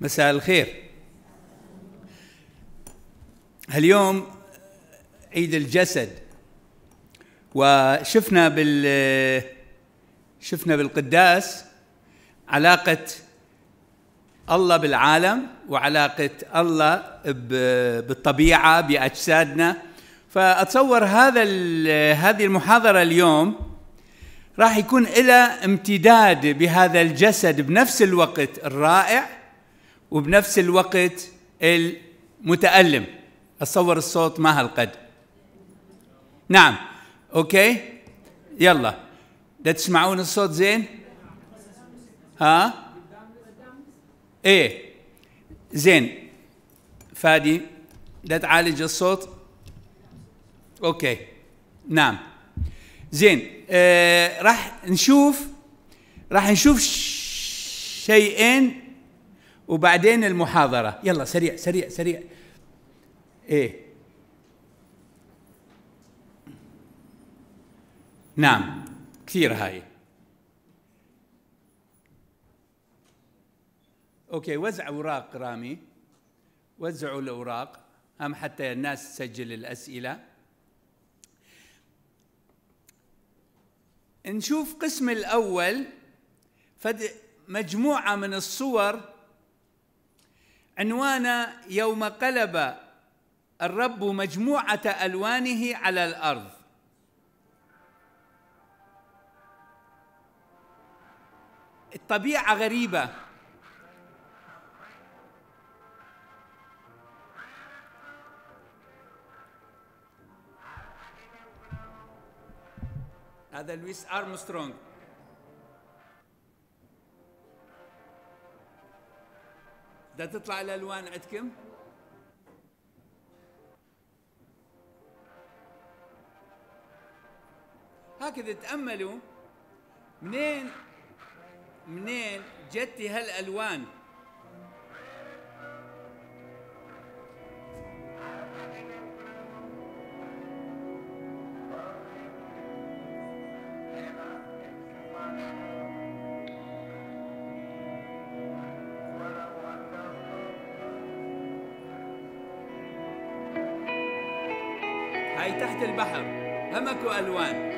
مساء الخير. اليوم عيد الجسد. وشفنا بال شفنا بالقداس علاقة الله بالعالم وعلاقة الله بالطبيعة بأجسادنا. فأتصور هذا هذه المحاضرة اليوم راح يكون إلى امتداد بهذا الجسد بنفس الوقت الرائع وبنفس الوقت المتألم. أتصور الصوت ما هالقد. نعم. okay؟ يلا. ده تسمعون الصوت زين؟ ها؟ إيه. زين. فادي ده تعالج الصوت؟ okay. نعم. زين. آه راح نشوف راح نشوف شيئين وبعدين المحاضرة. يلا سريع سريع سريع. إيه. نعم. كثير هاي. أوكي وزع أوراق رامي. وزعوا الأوراق. هم حتى الناس تسجل الأسئلة. نشوف قسم الأول. فد مجموعة من الصور عنوانه يوم قلب الرب مجموعة ألوانه على الأرض. الطبيعة غريبة. هذا لويس ارمسترونج ده تطلع الالوان عندكم هكذا تأملوا منين منين جتي هالألوان؟ البحر همك الوان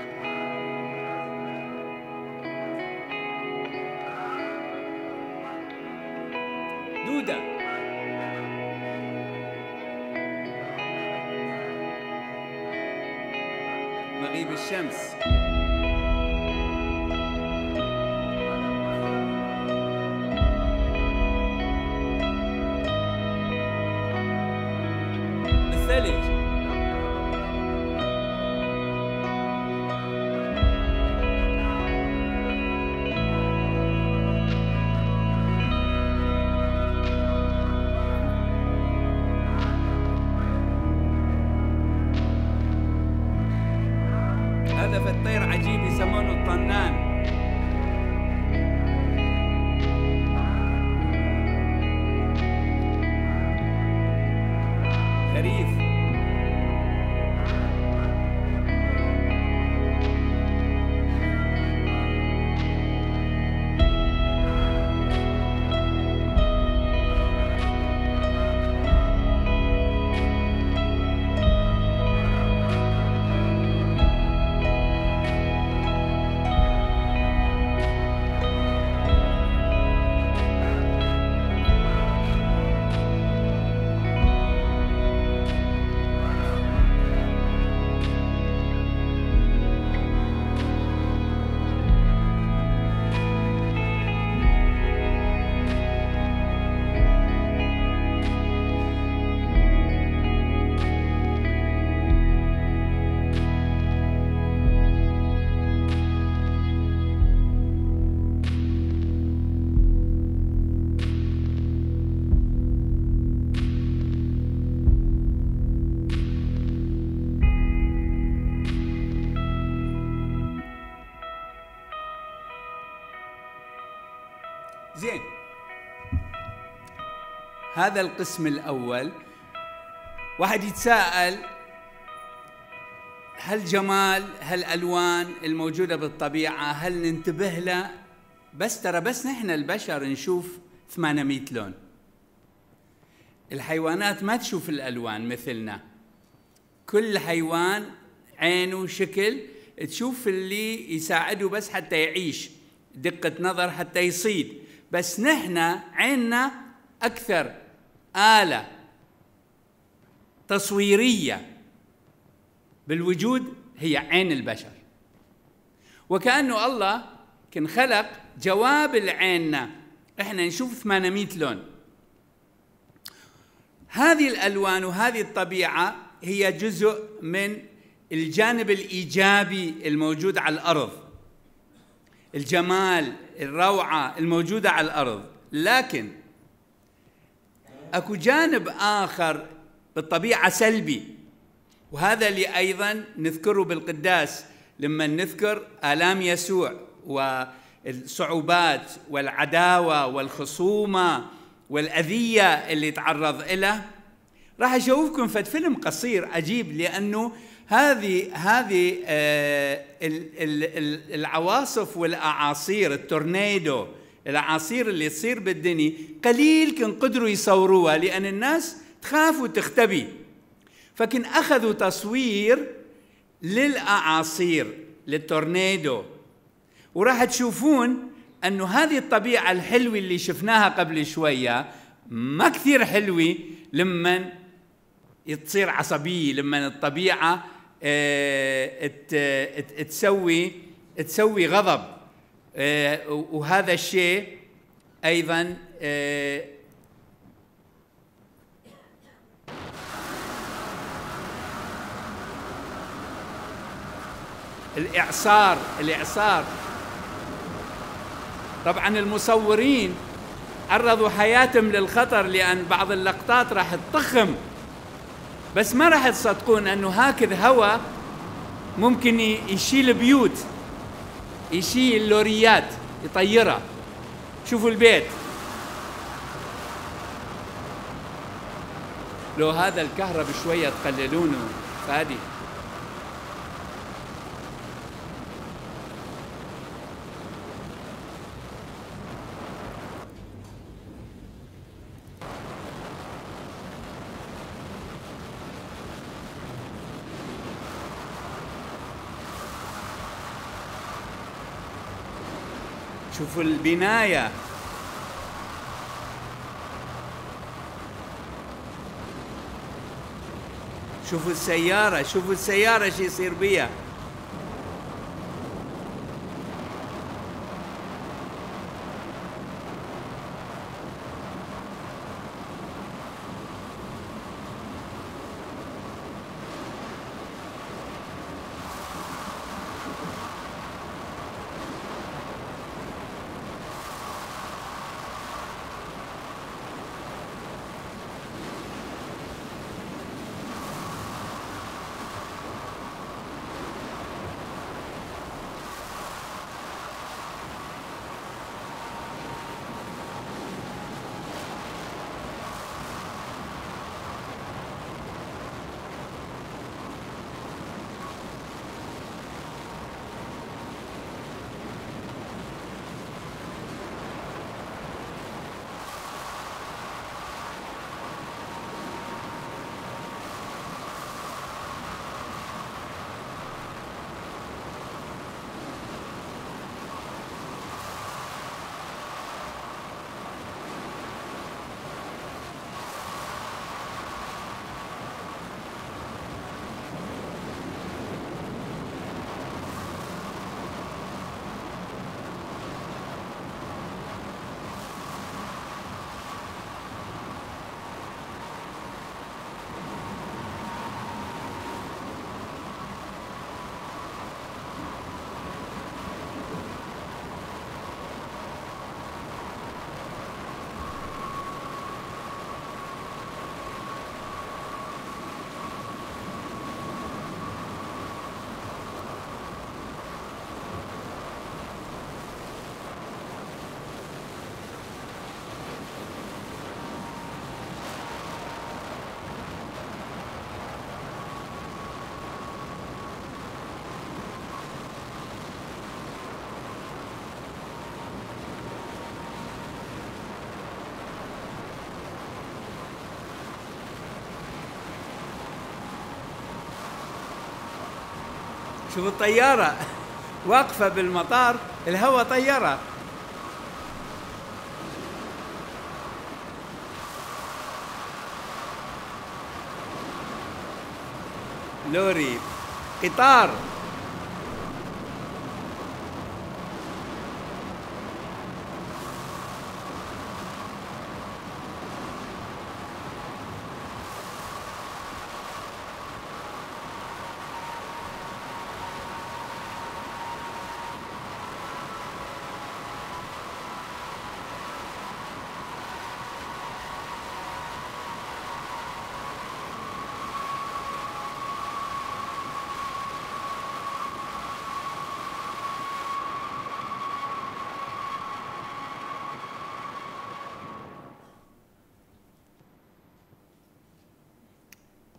زين. هذا القسم الأول. واحد يتساءل هل جمال هالألوان الموجودة بالطبيعة هل ننتبه له؟ بس ترى بس نحن البشر نشوف 800 لون. الحيوانات ما تشوف الألوان مثلنا. كل حيوان عينه شكل تشوف اللي يساعده بس حتى يعيش دقة نظر حتى يصيد. بس نحن عيننا أكثر آلة تصويرية بالوجود هي عين البشر. وكأنه الله كان خلق جواب العيننا إحنا نشوف 800 لون. هذه الألوان وهذه الطبيعة هي جزء من الجانب الإيجابي الموجود على الأرض. الجمال الروعة الموجودة على الأرض. لكن أكو جانب آخر بالطبيعة سلبي وهذا اللي أيضا نذكره بالقداس. لما نذكر آلام يسوع والصعوبات والعداوة والخصومة والأذية اللي تعرض لها راح أشوفكم فد فيلم قصير عجيب لأنه هذه هذه آه العواصف والأعاصير التورنيدو الأعاصير اللي تصير بالدنيا قليل كان قدروا يصوروها لأن الناس تخاف وتختبي. فكن أخذوا تصوير للأعاصير للتورنيدو. وراح تشوفون أنه هذه الطبيعة الحلوة اللي شفناها قبل شوية ما كثير حلوة لما تصير عصبية لما الطبيعة تسوي تسوي غضب. آه، وهذا الشيء أيضا آه، الإعصار الإعصار. طبعا المصورين عرضوا حياتهم للخطر لأن بعض اللقطات راح تضخم. بس ما راح تصدقون أنه هكذا هواء ممكن يشيل بيوت يشيل لوريات يطيرها. شوفوا البيت. لو هذا الكهرب شوية تقللونه فادي. شوفوا البناية. شوفوا السيارة شوفوا السيارة شو يصير بيها. شوف الطيارة. واقفة بالمطار الهواء طيارة لوري. قطار.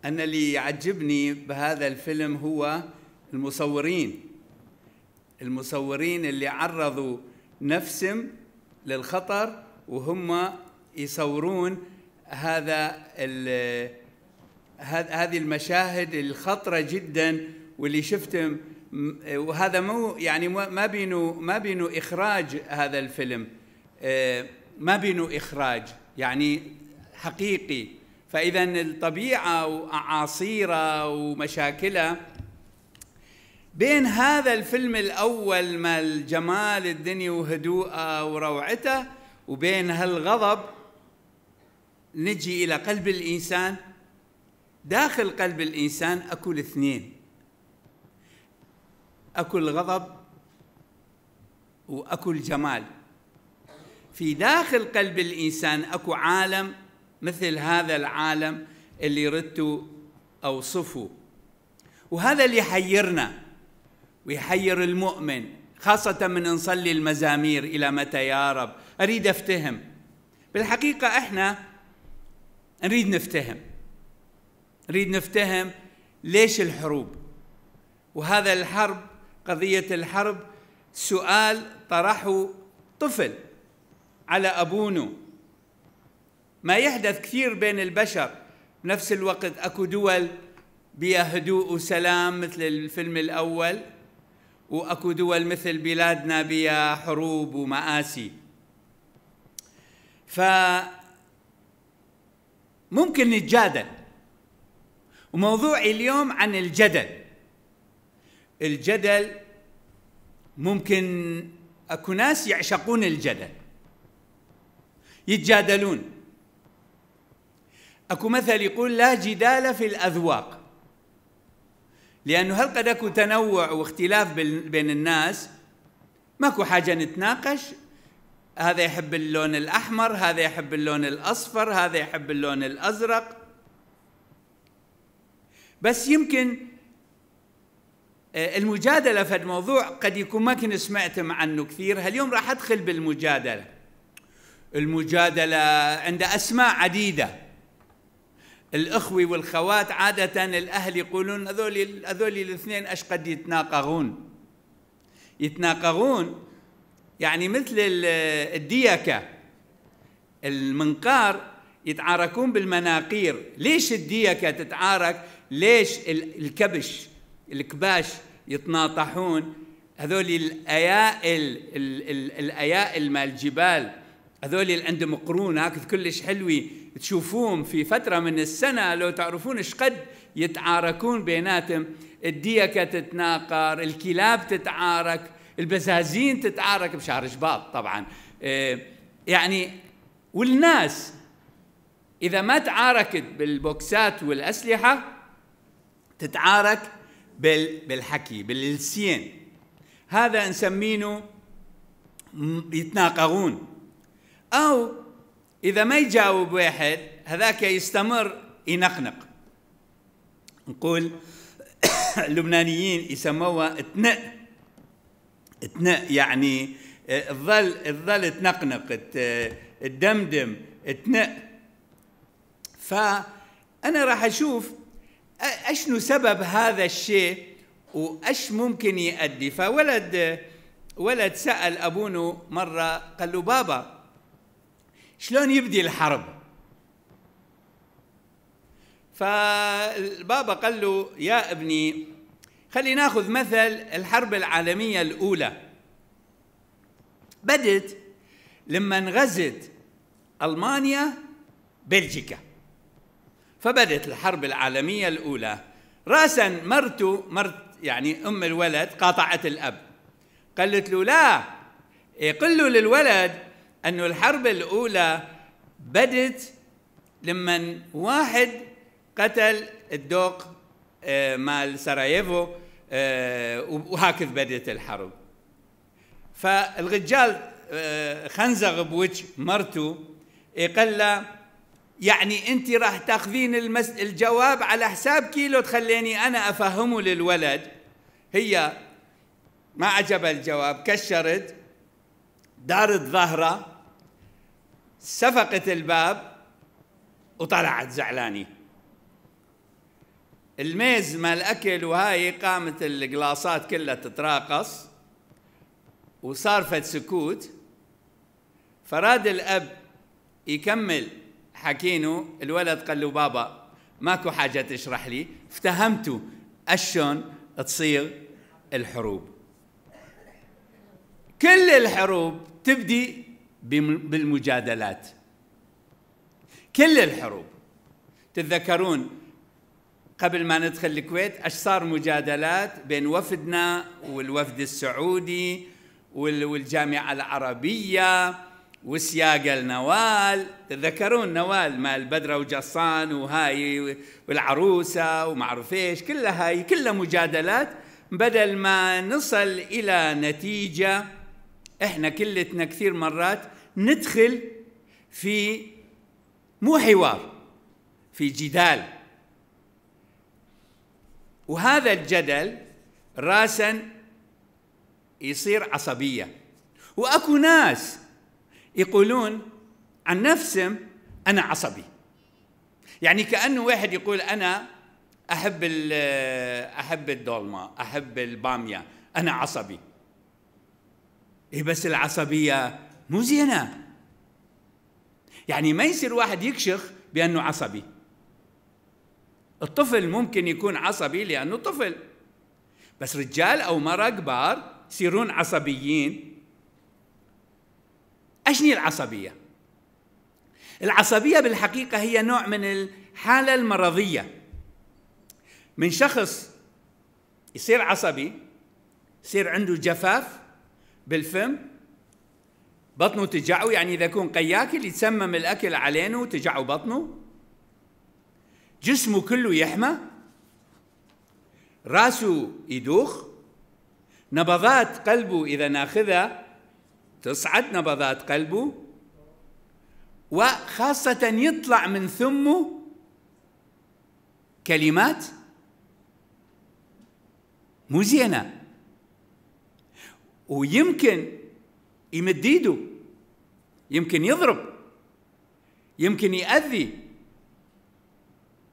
أنا اللي يعجبني بهذا الفيلم هو المصورين. المصورين اللي عرضوا نفسهم للخطر وهم يصورون هذا هذه المشاهد الخطرة جدا واللي شفتهم. وهذا مو يعني ما بينه ما بينه إخراج هذا الفيلم. آه، ما بينه إخراج. يعني حقيقي. فاذا الطبيعة واعاصيرها ومشاكلها بين هذا الفيلم الأول ما الجمال الدنيا وهدوءها وروعته وبين هالغضب نجي إلى قلب الإنسان. داخل قلب الإنسان أكو الاثنين. أكو الغضب وأكو الجمال. في داخل قلب الإنسان أكو عالم مثل هذا العالم اللي ردت اوصفه وهذا اللي يحيرنا ويحير المؤمن خاصة من نصلي المزامير إلى متى يا رب؟ أريد أفتهم. بالحقيقة إحنا نريد نفتهم. نريد نفتهم ليش الحروب؟ وهذا الحرب قضية الحرب سؤال طرحه طفل على أبونه ما يحدث كثير بين البشر. نفس الوقت أكو دول بها هدوء وسلام مثل الفيلم الأول وأكو دول مثل بلادنا بها حروب ومآسي. ف ممكن نتجادل. وموضوعي اليوم عن الجدل. الجدل ممكن أكو ناس يعشقون الجدل. يتجادلون. أكو مثل يقول لا جدال في الأذواق. لأنه هل قد أكو تنوع واختلاف بين الناس؟ ماكو حاجة نتناقش. هذا يحب اللون الأحمر هذا يحب اللون الأصفر هذا يحب اللون الأزرق. بس يمكن آه، المجادلة في الموضوع قد يكون ما كنت سمعتم عنه كثير. اليوم راح أدخل بالمجادلة. المجادلة عند أسماء عديدة. الأخوة والخوات عادة الأهل يقولون هذول هذول الاثنين أش قد يتناقضون؟ يتناقضون يعني مثل الديكة المنقار يتعاركون بالمناقير. ليش الديكة تتعارك؟ ليش الكبش الكباش يتناطحون؟ هذول الأيائل الأيائل مال الجبال. هذول اللي عندهم قرون هكذا كلش حلوة تشوفوهم في فترة من السنة لو تعرفون إيش قد يتعاركون بيناتهم. الديكة تتناقر الكلاب تتعارك البزازين تتعارك بشهر شباط طبعا. آه، يعني والناس إذا ما تعاركت بالبوكسات والأسلحة تتعارك بالحكي باللسين. هذا نسمينه يتناقرون. أو إذا ما يجاوب واحد هذاك يستمر ينقنق. نقول اللبنانيين يسموها تنق تنق يعني تظل تظل تنقنق تدمدم تنق فأنا راح أشوف أشنو سبب هذا الشيء وأش ممكن يؤدي. فولد ولد سأل أبونه مرة قال له بابا شلون يبدي الحرب؟ فالبابا قال له يا ابني خلينا ناخذ مثل الحرب العالمية الأولى. بدت لما انغزت ألمانيا بلجيكا. فبدت الحرب العالمية الأولى. راسا مرته مرت يعني أم الولد قاطعت الأب. قالت له لا يقول له للولد انه الحرب الأولى بدت لما واحد قتل الدوق آه، مال سراييفو آه، وهكذا بدت الحرب. فالرجال آه، خنزغ بوجه مرته قال له يعني أنت راح تأخذين المس... الجواب على حساب كيلو تخليني أنا أفهمه للولد. هي ما عجبها الجواب كشرت دارت ظهره سفقت الباب وطلعت زعلانة. الميز مال الاكل وهاي قامت القلاصات كلها تتراقص وصار فد سكوت. فراد الأب يكمل حكينه الولد قال له بابا ماكو حاجة تشرح لي. افتهمتوا أشون تصير الحروب. كل الحروب تبدي بالمجادلات. كل الحروب تتذكرون قبل ما ندخل الكويت إيش صار مجادلات بين وفدنا والوفد السعودي والجامعة العربية وسياق النوال. تذكرون نوال مال بدرة وجصان وهاي والعروسة ومعروف إيش؟ كلها هاي كلها مجادلات بدل ما نصل إلى نتيجة إحنا كلتنا كثير مرات ندخل في مو حوار في جدال. وهذا الجدل راسا يصير عصبية. وأكو ناس يقولون عن نفسهم أنا عصبي. يعني كأنه واحد يقول أنا أحب أحب الدولمة أحب البامية أنا عصبي. إيه بس العصبية؟ مو زينه يعني ما يصير واحد يكشخ بأنه عصبي. الطفل ممكن يكون عصبي لأنه طفل. بس رجال أو مرأة كبار يصيرون عصبيين. أشني العصبية؟ العصبية بالحقيقة هي نوع من الحالة المرضية. من شخص يصير عصبي يصير عنده جفاف بالفم بطنه تجعه يعني إذا يكون قياكل يتسمم الأكل علينه وتجعه بطنه. جسمه كله يحمى. راسه يدوخ. نبضات قلبه إذا ناخذها تصعد نبضات قلبه. وخاصة يطلع من ثمه كلمات مو زينة. ويمكن يمد ايده يمكن يضرب يمكن يأذي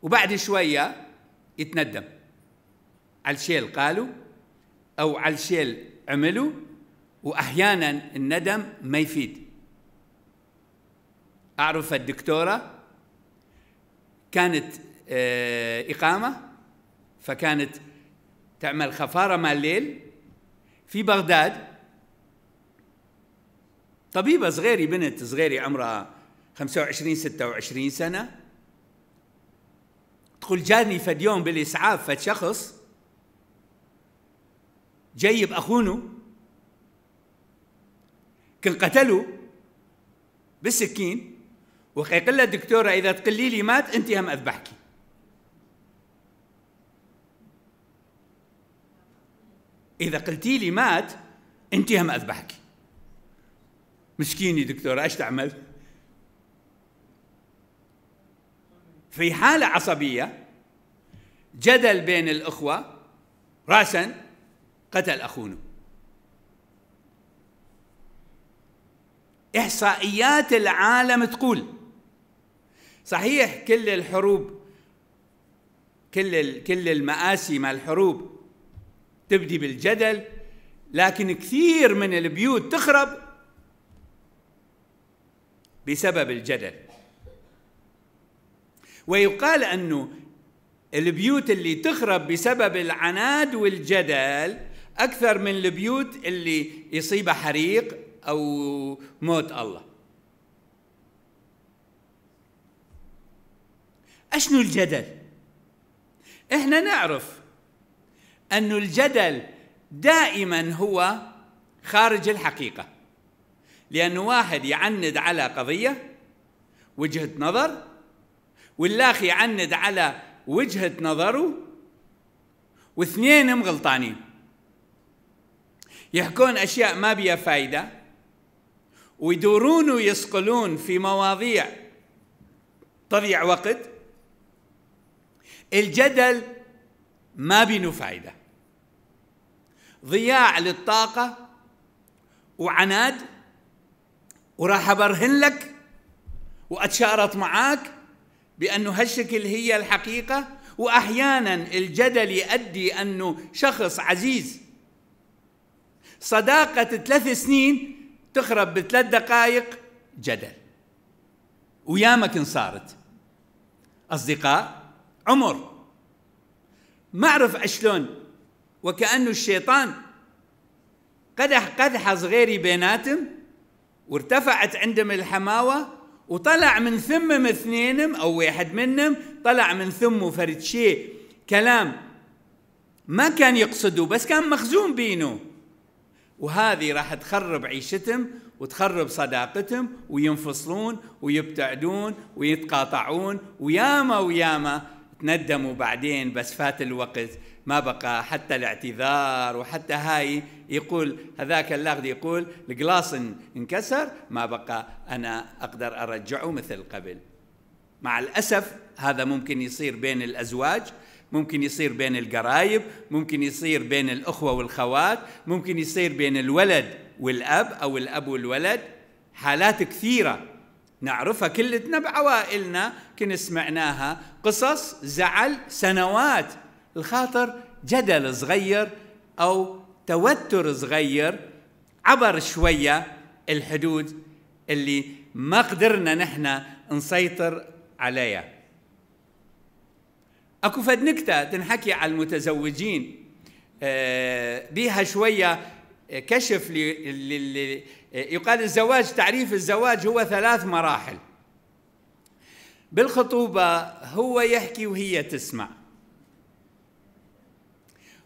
وبعد شوية يتندم. على الشيء قاله أو على الشيء عمله وأحيانا الندم ما يفيد. أعرف الدكتورة كانت آه، إقامة فكانت تعمل خفارة مال الليل في بغداد. طبيبه صغيري بنت صغيري عمرها 25 26 سنة. تقول جاني فد يوم بالإسعاف فد شخص جيب أخونه كان قتله بالسكين. وقال لها الدكتورة إذا تقلي لي مات أنت هم أذبحك إذا قلتي لي مات أنت هم أذبحك مسكيني دكتورة إيش تعمل؟ في حالة عصبية جدل بين الأخوة راسا قتل أخونه. إحصائيات العالم تقول صحيح كل الحروب كل كل المآسي مع الحروب تبدي بالجدل لكن كثير من البيوت تخرب بسبب الجدل. ويقال أنه البيوت اللي تخرب بسبب العناد والجدل أكثر من البيوت اللي يصيبها حريق أو موت الله. أشنو الجدل؟ إحنا نعرف أن الجدل دائما هو خارج الحقيقة. لأن واحد يعند على قضية وجهة نظر واللاخ يعند على وجهة نظره واثنينهم غلطانين. يحكون أشياء ما بيها فايدة ويدورون ويسقلون في مواضيع تضيع وقت. الجدل ما بينه فايدة. ضياع للطاقة وعناد وراح أبرهن لك وأتشارط معاك بأنه هالشكل هي الحقيقة وأحيانا الجدل يؤدي أنه شخص عزيز. صداقة ثلاث سنين تخرب بثلاث دقائق جدل. وياما كن صارت أصدقاء عمر. ما أعرف شلون وكأنه الشيطان. قدح قدحة صغيري بيناتهم. وارتفعت عندهم الحماوة وطلع من ثمهم اثنينهم أو واحد منهم طلع من ثمه فرد شيء. كلام ما كان يقصده بس كان مخزون بينه. وهذه راح تخرب عيشتهم وتخرب صداقتهم وينفصلون ويبتعدون ويتقاطعون وياما وياما تندموا بعدين بس فات الوقت. ما بقى حتى الاعتذار وحتى هاي يقول هذاك اللاغد يقول الجلاس انكسر ما بقى أنا أقدر أرجعه مثل قبل. مع الأسف هذا ممكن يصير بين الأزواج ممكن يصير بين القرايب ممكن يصير بين الأخوة والخوات ممكن يصير بين الولد والأب أو الأب والولد. حالات كثيرة نعرفها كلتنا بعوائلنا كنا سمعناها قصص زعل سنوات. الخاطر جدل صغير أو توتر صغير عبر شوية الحدود اللي ما قدرنا نحن نسيطر عليها. أكو فد نكتة تنحكي على المتزوجين آه، بها شوية كشف يقال الزواج تعريف الزواج هو ثلاث مراحل. بالخطوبة هو يحكي وهي تسمع.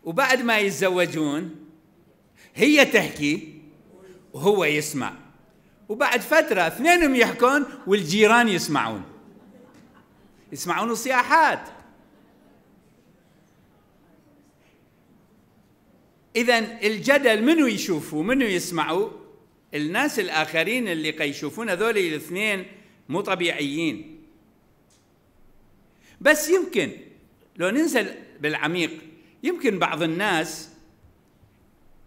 وبعد ما يتزوجون هي تحكي وهو يسمع. وبعد فترة اثنينهم يحكون والجيران يسمعون. يسمعون الصياحات. إذا الجدل منو يشوفوا؟ منو يسمعوا؟ الناس الآخرين اللي قيشوفون هذول الاثنين مو طبيعيين. بس يمكن لو ننزل بالعميق يمكن بعض الناس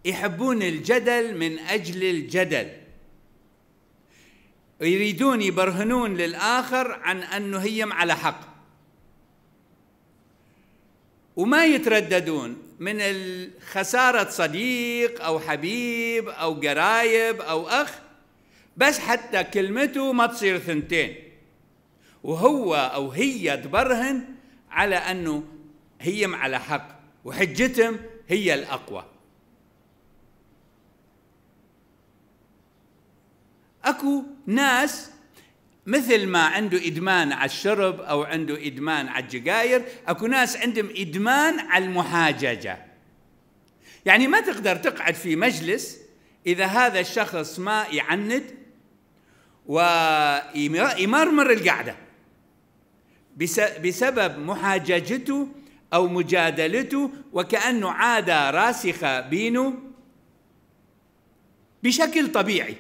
يحبون الجدل من أجل الجدل. يريدون يبرهنون للآخر عن أنه هي على حق. وما يترددون من خساره صديق أو حبيب أو قرايب أو أخ بس حتى كلمته ما تصير ثنتين. وهو أو هي تبرهن على أنه هي على حق. وحجتهم هي الأقوى. أكو ناس مثل ما عنده إدمان على الشرب أو عنده إدمان على الجزائر أكو ناس عندهم إدمان على المحاججة. يعني ما تقدر تقعد في مجلس إذا هذا الشخص ما يعند ويمرمر القعدة. بسبب محاججته أو مجادلته وكأنه عادة راسخة بينه بشكل طبيعي.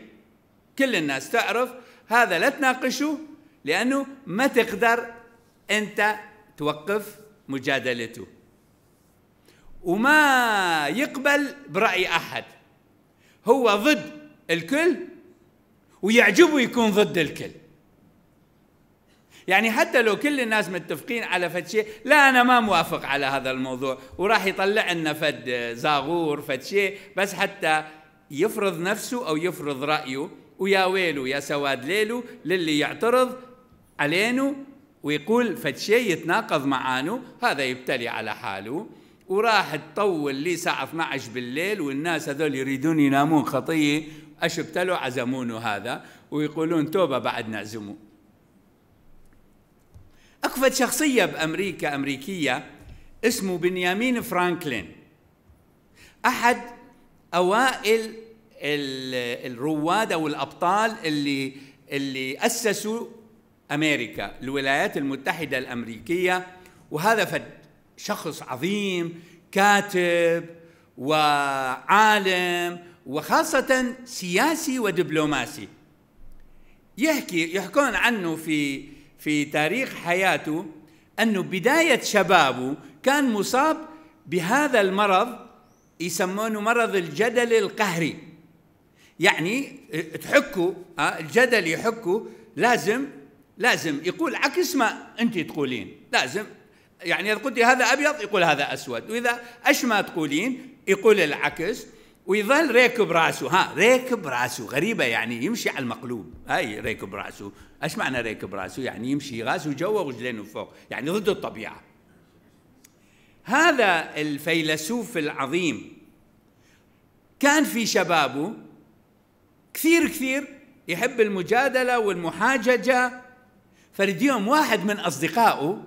كل الناس تعرف هذا لا تناقشه لأنه ما تقدر أنت توقف مجادلته. وما يقبل برأي أحد. هو ضد الكل ويعجبه يكون ضد الكل. يعني حتى لو كل الناس متفقين على فد شيء لا أنا ما موافق على هذا الموضوع. وراح يطلع لنا فد زاغور فد شيء بس حتى يفرض نفسه أو يفرض رأيه ويا ويله يا سواد ليله للي يعترض علينا ويقول فد شيء يتناقض معانه هذا يبتلي على حاله. وراح تطول لي الساعة 12 بالليل والناس هذول يريدون ينامون خطية. اش ابتلوا عزمونه هذا ويقولون توبة بعد نعزمه أكفت شخصية بأمريكا أمريكية اسمه بنيامين فرانكلين. أحد أوائل الرواد أو الأبطال اللي اللي أسسوا أمريكا الولايات المتحدة الأمريكية. وهذا فد شخص عظيم كاتب وعالم وخاصة سياسي ودبلوماسي. يحكي يحكون عنه في في تاريخ حياته أنه بداية شبابه كان مصاب بهذا المرض يسمونه مرض الجدل القهري. يعني تحكوا آه، الجدل يحكوا لازم لازم يقول عكس ما أنت تقولين. لازم يعني إذا قلتي هذا أبيض يقول هذا أسود وإذا إيش ما تقولين يقول العكس. ويظل ريكب راسه ها ريكب راسه غريبة يعني يمشي على المقلوب. هاي ريكب راسه إيش معنى ريكب راسه يعني يمشي راسه جوا ورجلينه فوق يعني ضد الطبيعة. هذا الفيلسوف العظيم كان في شبابه كثير كثير يحب المجادلة والمحاججة. فرد يوم واحد من أصدقائه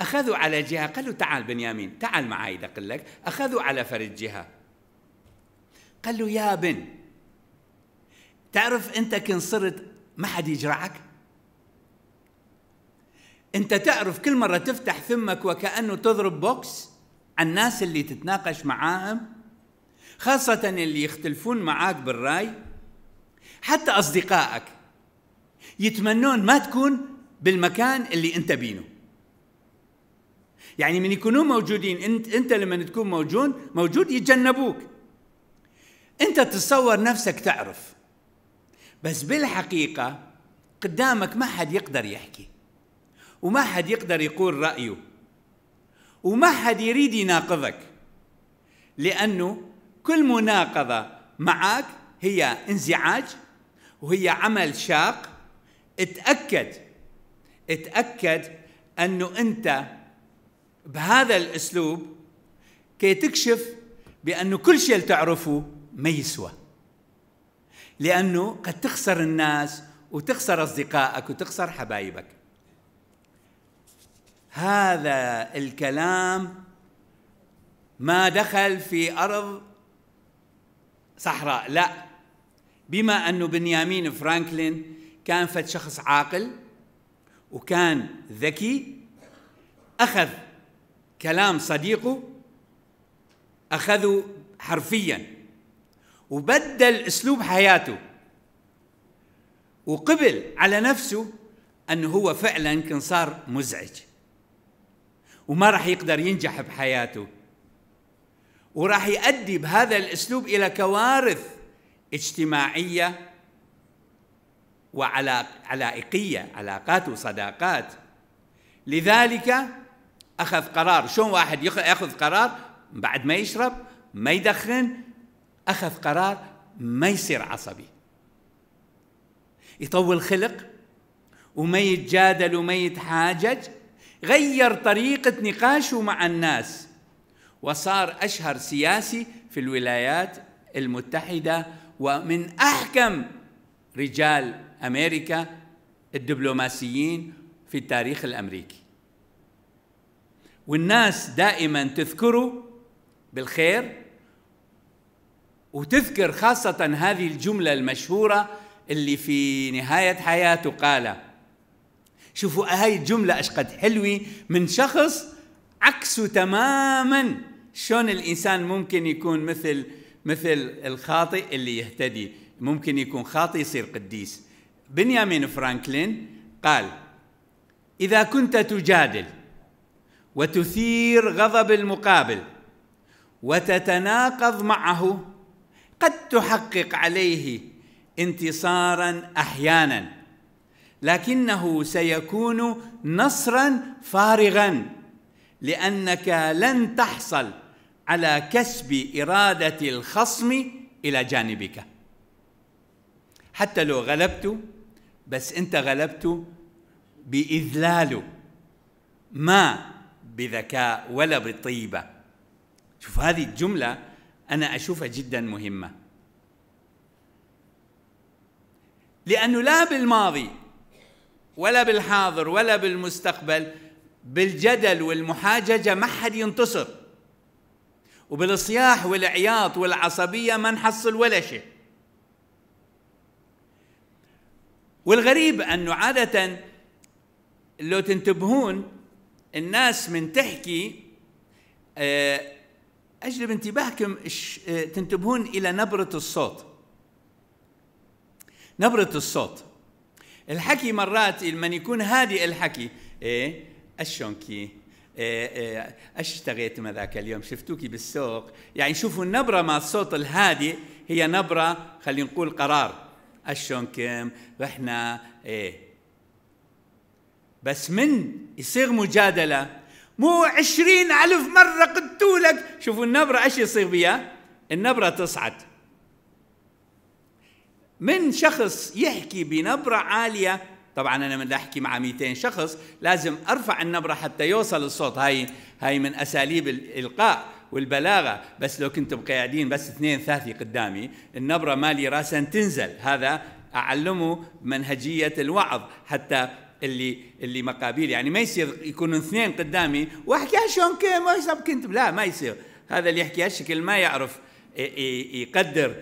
أخذوا على جهة قال له تعال بنيامين تعال معي دقل لك. أخذوا على فرد جهة. قال له يا بن تعرف أنت كن صرت ما حد يجرعك؟ أنت تعرف كل مرة تفتح ثمك وكأنه تضرب بوكس على الناس اللي تتناقش معاهم خاصة اللي يختلفون معاك بالرأي حتى أصدقائك يتمنون ما تكون بالمكان اللي أنت بينه. يعني من يكونون موجودين انت انت لما تكون موجود موجود يتجنبوك. انت تتصور نفسك تعرف. بس بالحقيقة قدامك ما حد يقدر يحكي. وما حد يقدر يقول رأيه. وما حد يريد يناقضك. لأنه كل مناقضة معك هي انزعاج وهي عمل شاق. اتاكد اتأكد أنه أنت بهذا الأسلوب كي تكشف بأنه كل شيء تعرفه ما يسوى. لأنه قد تخسر الناس وتخسر أصدقائك وتخسر حبايبك. هذا الكلام ما دخل في أرض صحراء لا. بما أنه بنيامين فرانكلين كان فد شخص عاقل وكان ذكي أخذ كلام صديقه أخذه حرفيا وبدل أسلوب حياته وقبل على نفسه أنه هو فعلا كان صار مزعج وما راح يقدر ينجح بحياته وراح يؤدي بهذا الأسلوب إلى كوارث اجتماعية وعلائقية علاقات وصداقات. لذلك أخذ قرار. شلون واحد يأخذ قرار؟ بعد ما يشرب ما يدخن أخذ قرار ما يصير عصبي. يطول خلق وما يتجادل وما يتحاجج غير طريقة نقاشه مع الناس. وصار أشهر سياسي في الولايات المتحدة ومن أحكم رجال أمريكا الدبلوماسيين في التاريخ الأمريكي. والناس دائما تذكره بالخير وتذكر خاصة هذه الجملة المشهورة اللي في نهاية حياته قال شوفوا هاي الجملة أش قد حلوة من شخص عكسه تماما شلون الإنسان ممكن يكون مثل مثل الخاطئ اللي يهتدي. ممكن يكون خاطئ يصير قديس. بنيامين فرانكلين قال إذا كنت تجادل وتثير غضب المقابل وتتناقض معه قد تحقق عليه انتصارا أحيانا لكنه سيكون نصرا فارغا لأنك لن تحصل على كسب إرادة الخصم إلى جانبك. حتى لو غلبته بس أنت غلبته باذلاله ما بذكاء ولا بطيبة. شوف هذه الجملة أنا أشوفها جدا مهمة. لأنه لا بالماضي ولا بالحاضر ولا بالمستقبل بالجدل والمحاججة ما حد ينتصر. وبالصياح والعياط والعصبية ما نحصل ولا شيء. والغريب أنه عادة لو تنتبهون الناس من تحكي آه، أجلب انتباهكم آه، تنتبهون إلى نبرة الصوت. نبرة الصوت. الحكي مرات لما يكون هادئ الحكي إيه أشونكي إيه إيه أشتغيت ما ذاك اليوم شفتوكي بالسوق. يعني شوفوا النبرة مع الصوت الهادئ هي نبرة خلينا نقول قرار. أشونكم رحنا إيه بس من يصير مجادلة؟ مو عشرين ألف مرة قلتولك شوفوا النبرة إيش يصير بها النبرة تصعد. من شخص يحكي بنبرة عالية طبعا أنا من أحكي مع 200 شخص لازم أرفع النبرة حتى يوصل الصوت. هاي هاي من أساليب الإلقاء والبلاغة. بس لو كنتم قاعدين بس اثنين ثلاثة قدامي النبرة مالي راسا تنزل. هذا أعلمه منهجية الوعظ. حتى اللي اللي مقابيل. يعني ما يصير يكونوا اثنين قدامي وأحكي شلون كيف؟ كنت لا ما يصير. هذا اللي يحكي هالشكل ما يعرف يقدر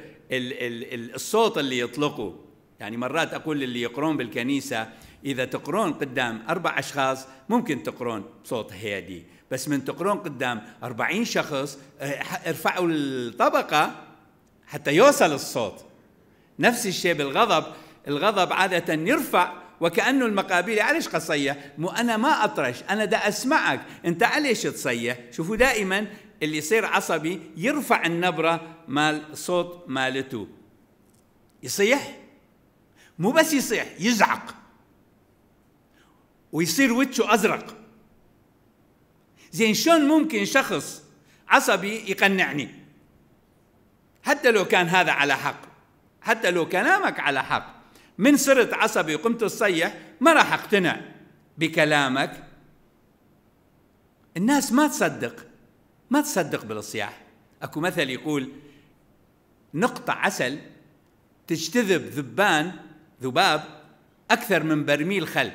الصوت اللي يطلقه. يعني مرات أقول للي يقرون بالكنيسة إذا تقرون قدام أربع أشخاص ممكن تقرون بصوت هادي بس من تقرون قدام أربعين شخص آه، ارفعوا الطبقة حتى يوصل الصوت. نفس الشيء بالغضب. الغضب عادة يرفع وكأنه المقابيل علاش قصيح مو أنا ما أطرش أنا دا أسمعك. أنت علاش تصيح؟ شوفوا دائما اللي يصير عصبي يرفع النبرة مال صوت مالته. يصيح؟ مو بس يصيح يزعق. ويصير وجهه أزرق. زين شلون ممكن شخص عصبي يقنعني؟ حتى لو كان هذا على حق. حتى لو كلامك على حق. من صرت عصبي وقمت تصيح ما راح أقتنع بكلامك. الناس ما تصدق ما تصدق بالصياح. أكو مثل يقول نقطة عسل تجتذب ذبان ذباب أكثر من برميل خل.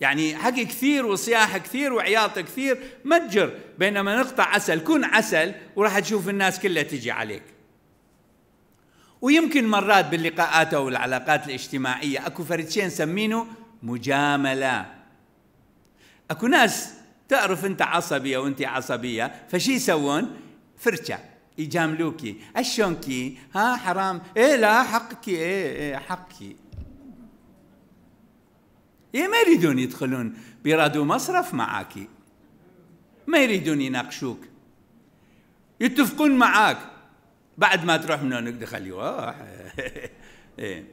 يعني حكي كثير وصياح كثير وعياط كثير ما تجر. بينما نقطع عسل كن عسل وراح تشوف الناس كلها تجي عليك. ويمكن مرات باللقاءات أو العلاقات الاجتماعية. أكو فرد نسمينه مجاملة. أكو ناس تعرف أنت عصبي أو انت عصبية فشي يسوون؟ فرشة يجاملوكي. أشونكي؟ ها حرام. إيه لا حقك إيه إيه حقك إيه ما يريدون يدخلون بيرادوا مصرف معك ما يريدون يناقشوك. يتفقون معك بعد ما تروح من هناك دخل إيه.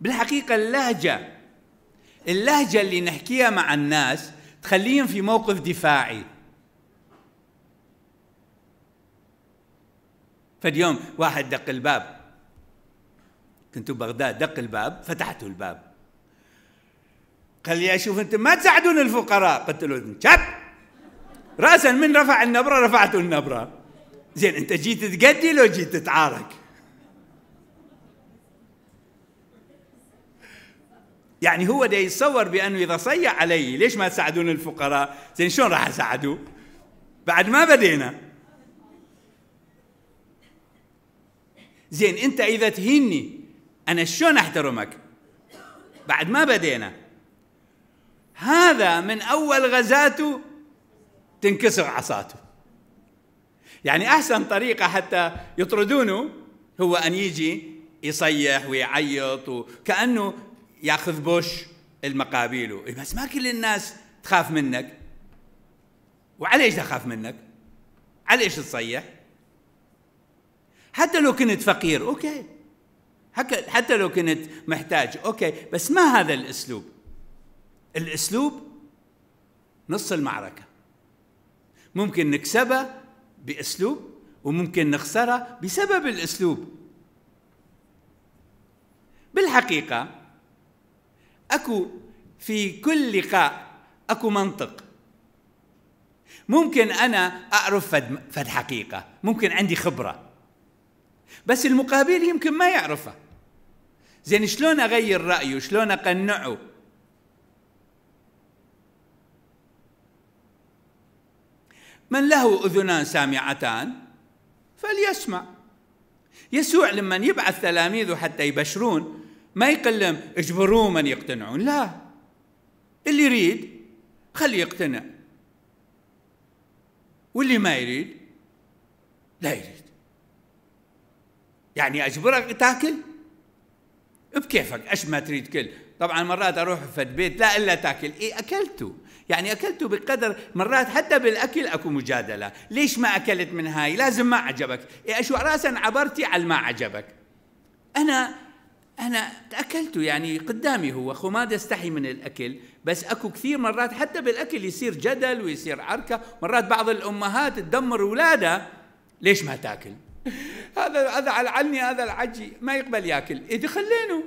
بالحقيقة اللهجة اللهجة اللي نحكيها مع الناس تخليهم في موقف دفاعي. فاليوم واحد دق الباب. كنت بغداد دق الباب فتحت الباب. قال لي أشوف أنتم ما تساعدون الفقراء. قلت له شب. راسا من رفع النبرة رفعت النبرة. زين انت جيت تقدي لو جيت تتعارك يعني هو ده يتصور بأنه إذا صيح علي ليش ما تساعدون الفقراء؟ زين شلون راح اساعده بعد ما بدينا. زين انت إذا تهيني أنا شلون أحترمك؟ بعد ما بدينا. هذا من أول غزاته تنكسر عصاته. يعني أحسن طريقة حتى يطردونه هو أن يجي يصيح ويعيط وكأنه يأخذ بوش المقابيل إيه، بس ما كل الناس تخاف منك. وعليش تخاف منك؟ عليش تصيح؟ حتى لو كنت فقير okay. حتى لو كنت محتاج okay. بس ما هذا الأسلوب؟ الأسلوب نص المعركة. ممكن نكسبها بأسلوب وممكن نخسرها بسبب الأسلوب. بالحقيقة أكو في كل لقاء أكو منطق. ممكن أنا أعرف فد, فد حقيقة ممكن عندي خبرة بس المقابل يمكن ما يعرفها. زين شلون أغير رأيه؟ شلون أقنعه؟ من له أذنان سامعتان فليسمع. يسوع لما يبعث تلاميذه حتى يبشرون ما يقلم اجبروه من يقتنعون. لا. اللي يريد خليه يقتنع. واللي ما يريد لا يريد. يعني أجبرك تاكل؟ بكيفك؟ إيش ما تريد كل؟ طبعا مرات أروح في بيت لا إلا تاكل. إيه أكلته. يعني اكلته بقدر مرات حتى بالأكل أكو مجادلة. ليش ما أكلت من هاي؟ لازم ما عجبك. إيه أشو راسا عبرتي على ما عجبك. أنا أنا اكلته يعني قدامي هو خو ما استحي من الأكل. بس أكو كثير مرات حتى بالأكل يصير جدل ويصير عركة. مرات بعض الأمهات تدمر اولادها ليش ما تأكل؟ هذا هذا على هذا العجي ما يقبل يأكل. إذا خلينه.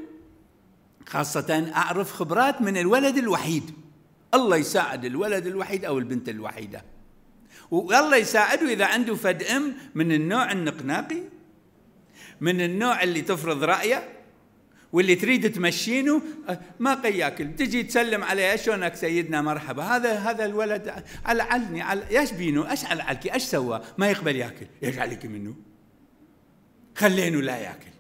خاصة أعرف خبرات من الولد الوحيد. الله يساعد الولد الوحيد أو البنت الوحيدة. والله يساعده إذا عنده فد أم من النوع النقناقي من النوع اللي تفرض رأيه واللي تريد تمشينه ما قياكل تجي تسلم عليه شلونك سيدنا؟ مرحبا. هذا هذا الولد علعني على إيش بينه إيش علعلكي إيش سوى؟ ما يقبل ياكل. إيش عليك منه؟ خلينه لا ياكل.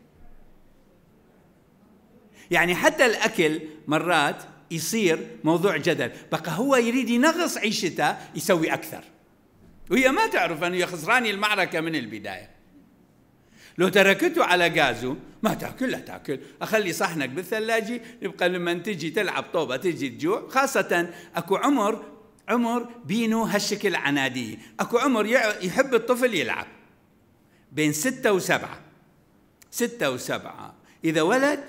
يعني حتى الأكل مرات يصير موضوع جدل. بقى هو يريد ينغص عيشته يسوي أكثر. وهي ما تعرف أنه خسراني المعركة من البداية. لو تركته على غازه ما تأكل لا تأكل. أخلي صحنك بالثلاجه يبقى لما تجي تلعب طوبة تجي تجوع. خاصة أكو عمر عمر بينه هالشكل عنادي. أكو عمر يحب الطفل يلعب. بين ستة وسبعة. ستة وسبعة. إذا ولد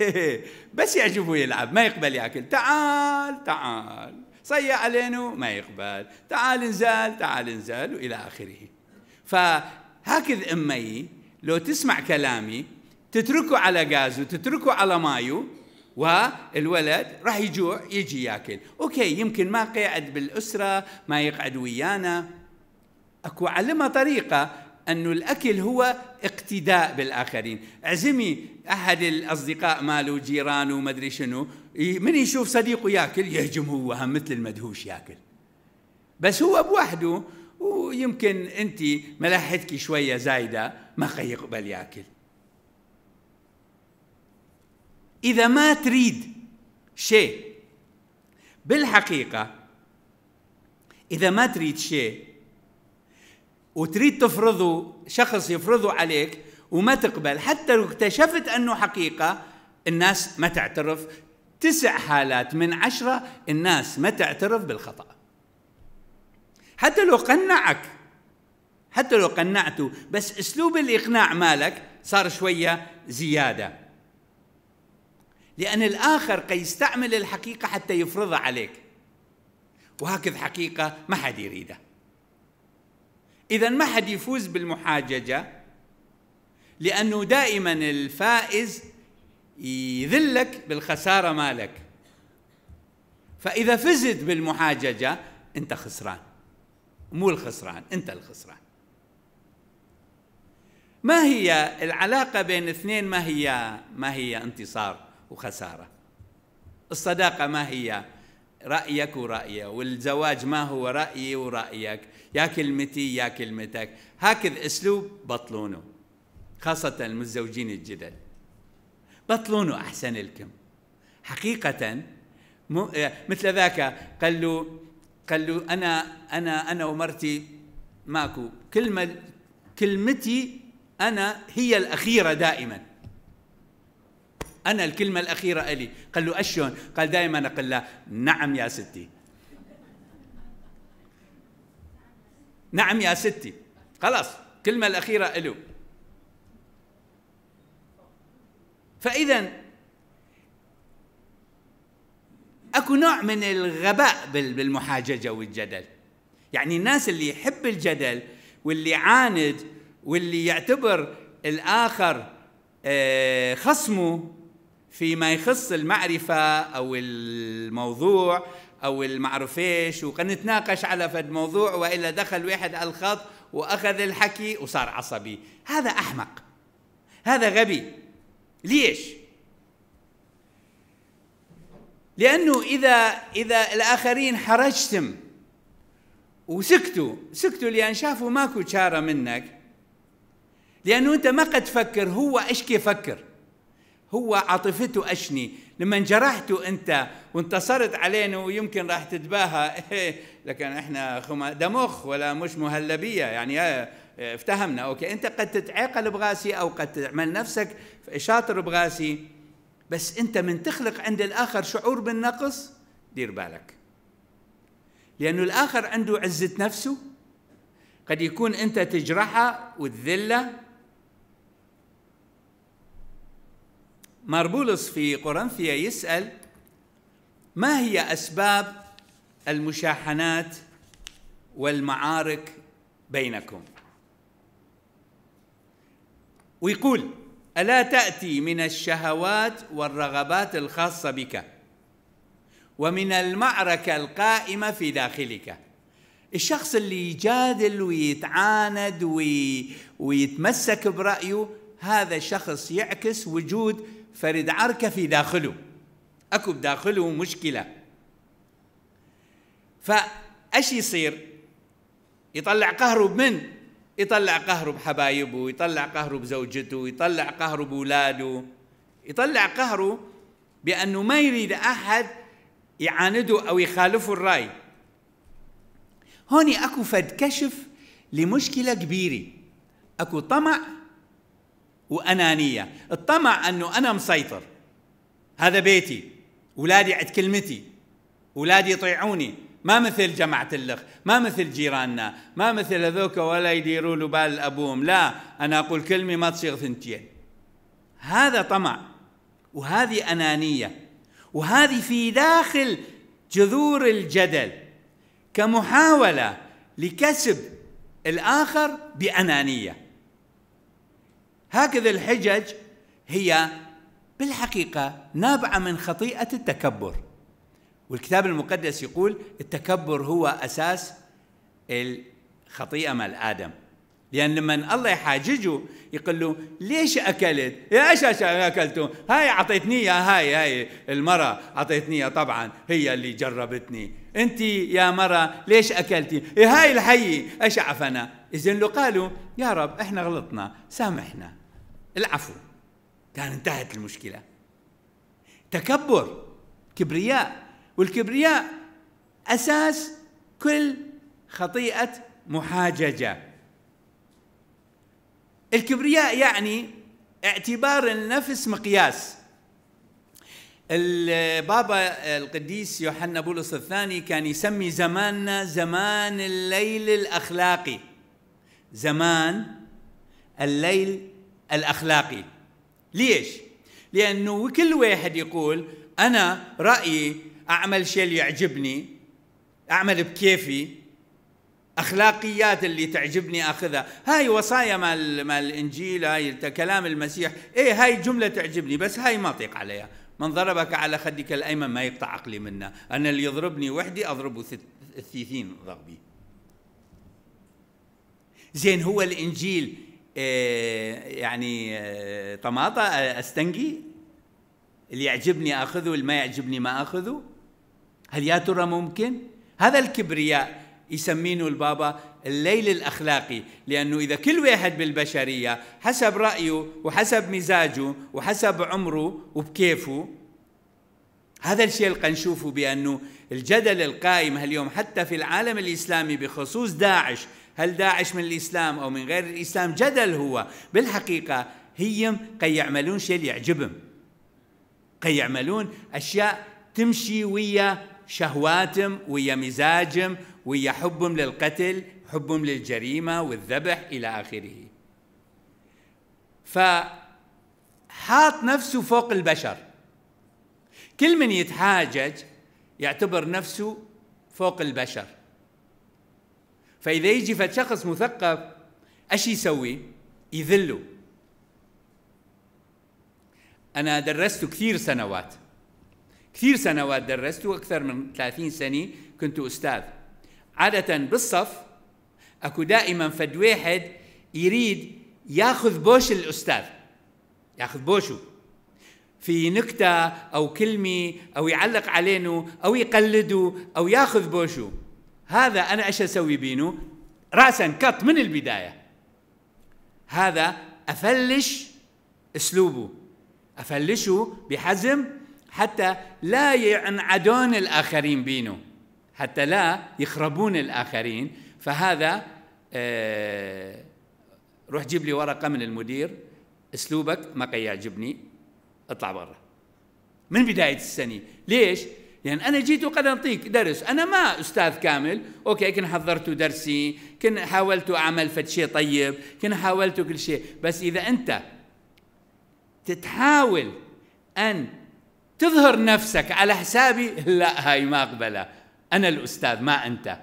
بس يعجبه يلعب ما يقبل ياكل. تعال تعال. صيع علينا ما يقبل. تعال انزل تعال انزل وإلى آخره. فهكذا أمي لو تسمع كلامي تتركه على غازه تتركه على مايو والولد راح يجوع يجي ياكل. أوكي يمكن ما قاعد بالأسرة ما يقعد ويانا. أكو علمها طريقة. أنه الأكل هو اقتداء بالآخرين. عزمي أحد الأصدقاء ماله جيرانه ومدري شنو من يشوف صديقه ياكل يهجم هو هم مثل المدهوش ياكل. بس هو بوحده ويمكن أنت ملحتك شوية زايدة ما يقبل ياكل. إذا ما تريد شيء بالحقيقة إذا ما تريد شيء وتريد تفرضه شخص يفرضه عليك وما تقبل حتى لو اكتشفت أنه حقيقة الناس ما تعترف. تسع حالات من عشرة الناس ما تعترف بالخطأ. حتى لو قنعك حتى لو قنعته بس أسلوب الإقناع مالك صار شوية زيادة. لأن الآخر قد يستعمل الحقيقة حتى يفرضها عليك. وهكذا حقيقة ما حد يريدها إذا ما حد يفوز بالمحاججة؟ لأنه دائما الفائز يذلك بالخسارة مالك. فإذا فزت بالمحاججة أنت خسران. مو الخسران أنت الخسران. ما هي العلاقة بين اثنين؟ ما هي ما هي انتصار وخسارة؟ الصداقة ما هي؟ رأيك ورأيه والزواج ما هو رأيي ورأيك؟ يا كلمتي يا كلمتك. هكذا أسلوب بطلونه خاصة المتزوجين الجدد. بطلونه أحسن لكم. حقيقة مثل ذاك قال له قال له أنا أنا أنا ومرتي ماكو. كلمة كلمتي أنا هي الأخيرة دائما. أنا الكلمة الأخيرة إلي. قال له أشون؟ قال دائما أقول له نعم يا ستي. نعم يا ستي. خلاص الكلمة الأخيرة له فإذا أكو نوع من الغباء بالمحاججة والجدل. يعني الناس اللي يحب الجدل واللي عاند واللي يعتبر الآخر آه، خصمه فيما يخص المعرفة أو الموضوع أو المعرفيش وقد نتناقش على فد موضوع وإلا دخل واحد على الخط وأخذ الحكي وصار عصبي. هذا أحمق. هذا غبي. ليش؟ لأنه إذا إذا الآخرين حرجتم وسكتوا سكتوا لأن شافوا ماكو شارة منك لأنه أنت ما قد تفكر هو إيش كيف فكر هو عاطفته أشني. لما جرحته أنت وانتصرت علينا ويمكن راح تتباهى لكن إحنا خما ده مخ ولا مش مهلبية. يعني آه، افتهمنا. أوكي أنت قد تتعاقل بغاسي أو قد تعمل نفسك شاطر بغاسي بس أنت من تخلق عند الآخر شعور بالنقص دير بالك. لأنه الآخر عنده عزة نفسه. قد يكون أنت تجرحه وتذله ماربولس في قرنثيا يسأل ما هي أسباب المشاحنات والمعارك بينكم؟ ويقول ألا تأتي من الشهوات والرغبات الخاصة بك ومن المعركة القائمة في داخلك. الشخص اللي يجادل ويتعاند وي... ويتمسك برأيه هذا شخص يعكس وجود فرد عركه في داخله. أكو بداخله مشكلة. فايش يصير؟ يطلع قهره بمن؟ يطلع قهره بحبايبه يطلع قهره بزوجته يطلع قهره بولاده. يطلع قهره بأنه ما يريد أحد يعانده أو يخالفه الرأي. هون أكو فد كشف لمشكلة كبيرة. أكو طمع وأنانية. الطمع أنه أنا مسيطر. هذا بيتي. أولادي عند كلمتي. أولادي يطيعوني. ما مثل جماعة الأخ ما مثل جيراننا. ما مثل هذوك ولا يديروا له بال أبوهم. لا أنا أقول كلمة ما تصير ثنتين. هذا طمع. وهذه أنانية. وهذه في داخل جذور الجدل. كمحاولة لكسب الآخر بأنانية. هكذا الحجج هي بالحقيقة نابعة من خطيئة التكبر. والكتاب المقدس يقول التكبر هو أساس الخطيئة مال آدم لأن لما الله يحاججه يقول له ليش أكلت؟ يا إيش اكلته؟ هاي أعطيتني يا هاي هاي المراه أعطيتني طبعا هي اللي جربتني، أنت يا مراه ليش أكلتي؟ إيه هاي الحي إيش عفنا؟ اذا لو قالوا يا رب إحنا غلطنا سامحنا العفو كان انتهت المشكلة تكبر كبرياء والكبرياء أساس كل خطيئة محاججة الكبرياء يعني اعتبار النفس مقياس. البابا القديس يوحنا بولس الثاني كان يسمي زماننا زمان الليل الأخلاقي. زمان الليل الأخلاقي. ليش؟ لأنه كل واحد يقول أنا رأيي أعمل شيء يعجبني أعمل بكيفي أخلاقيات اللي تعجبني أخذها. هاي وصايا مال مال الانجيل هاي كلام المسيح. إيه هاي جملة تعجبني بس هاي ما أطيق عليها. من ضربك على خدك الأيمن ما يقطع عقلي منه. أنا اللي يضربني وحدي أضربه الثيثين ضربي زين هو الإنجيل آه، يعني آه، طماطة أستنقي؟ اللي يعجبني أخذه واللي ما يعجبني ما أخذه؟ هل يا ترى ممكن؟ هذا الكبرياء. يسمينه البابا الليل الأخلاقي لأنه إذا كل واحد بالبشرية حسب رأيه وحسب مزاجه وحسب عمره وبكيفه هذا الشيء اللي نشوفه بأنه الجدل القائم اليوم حتى في العالم الإسلامي بخصوص داعش هل داعش من الإسلام أو من غير الإسلام؟ جدل هو. بالحقيقة هي قد يعملون شيء يعجبهم. قد يعملون أشياء تمشي ويا شهواتهم ويا مزاجهم ويا حبهم للقتل حبهم للجريمة والذبح إلى آخره. فحاط نفسه فوق البشر. كل من يتحاجج يعتبر نفسه فوق البشر. فإذا يجي فد شخص مثقف إيش يسوي؟ يذله. أنا درست كثير سنوات. كثير سنوات درست وأكثر من 30 سنة كنت أستاذ. عادة بالصف أكو دائما فد واحد يريد ياخذ بوش الأستاذ. ياخذ بوشه. في نكتة أو كلمة أو يعلق علينه أو يقلده أو ياخذ بوشه. هذا أنا إيش أسوي بينه؟ رأسا كت من البداية. هذا أفلش أسلوبه. أفلشه بحزم حتى لا ينعدون الآخرين بينه. حتى لا يخربون الآخرين. فهذا آه روح جيب لي ورقة من المدير أسلوبك ما كان يعجبني اطلع برا. من بداية السنة. ليش؟ لأن يعني أنا جيت وقد أعطيك درس. أنا ما أستاذ كامل. أوكي كن حضرت درسي كن حاولت أعمل فد شيء طيب كن حاولت كل شيء. بس إذا أنت تتحاول أن تظهر نفسك على حسابي لا هاي ما أقبلها. أنا الأستاذ ما أنت؟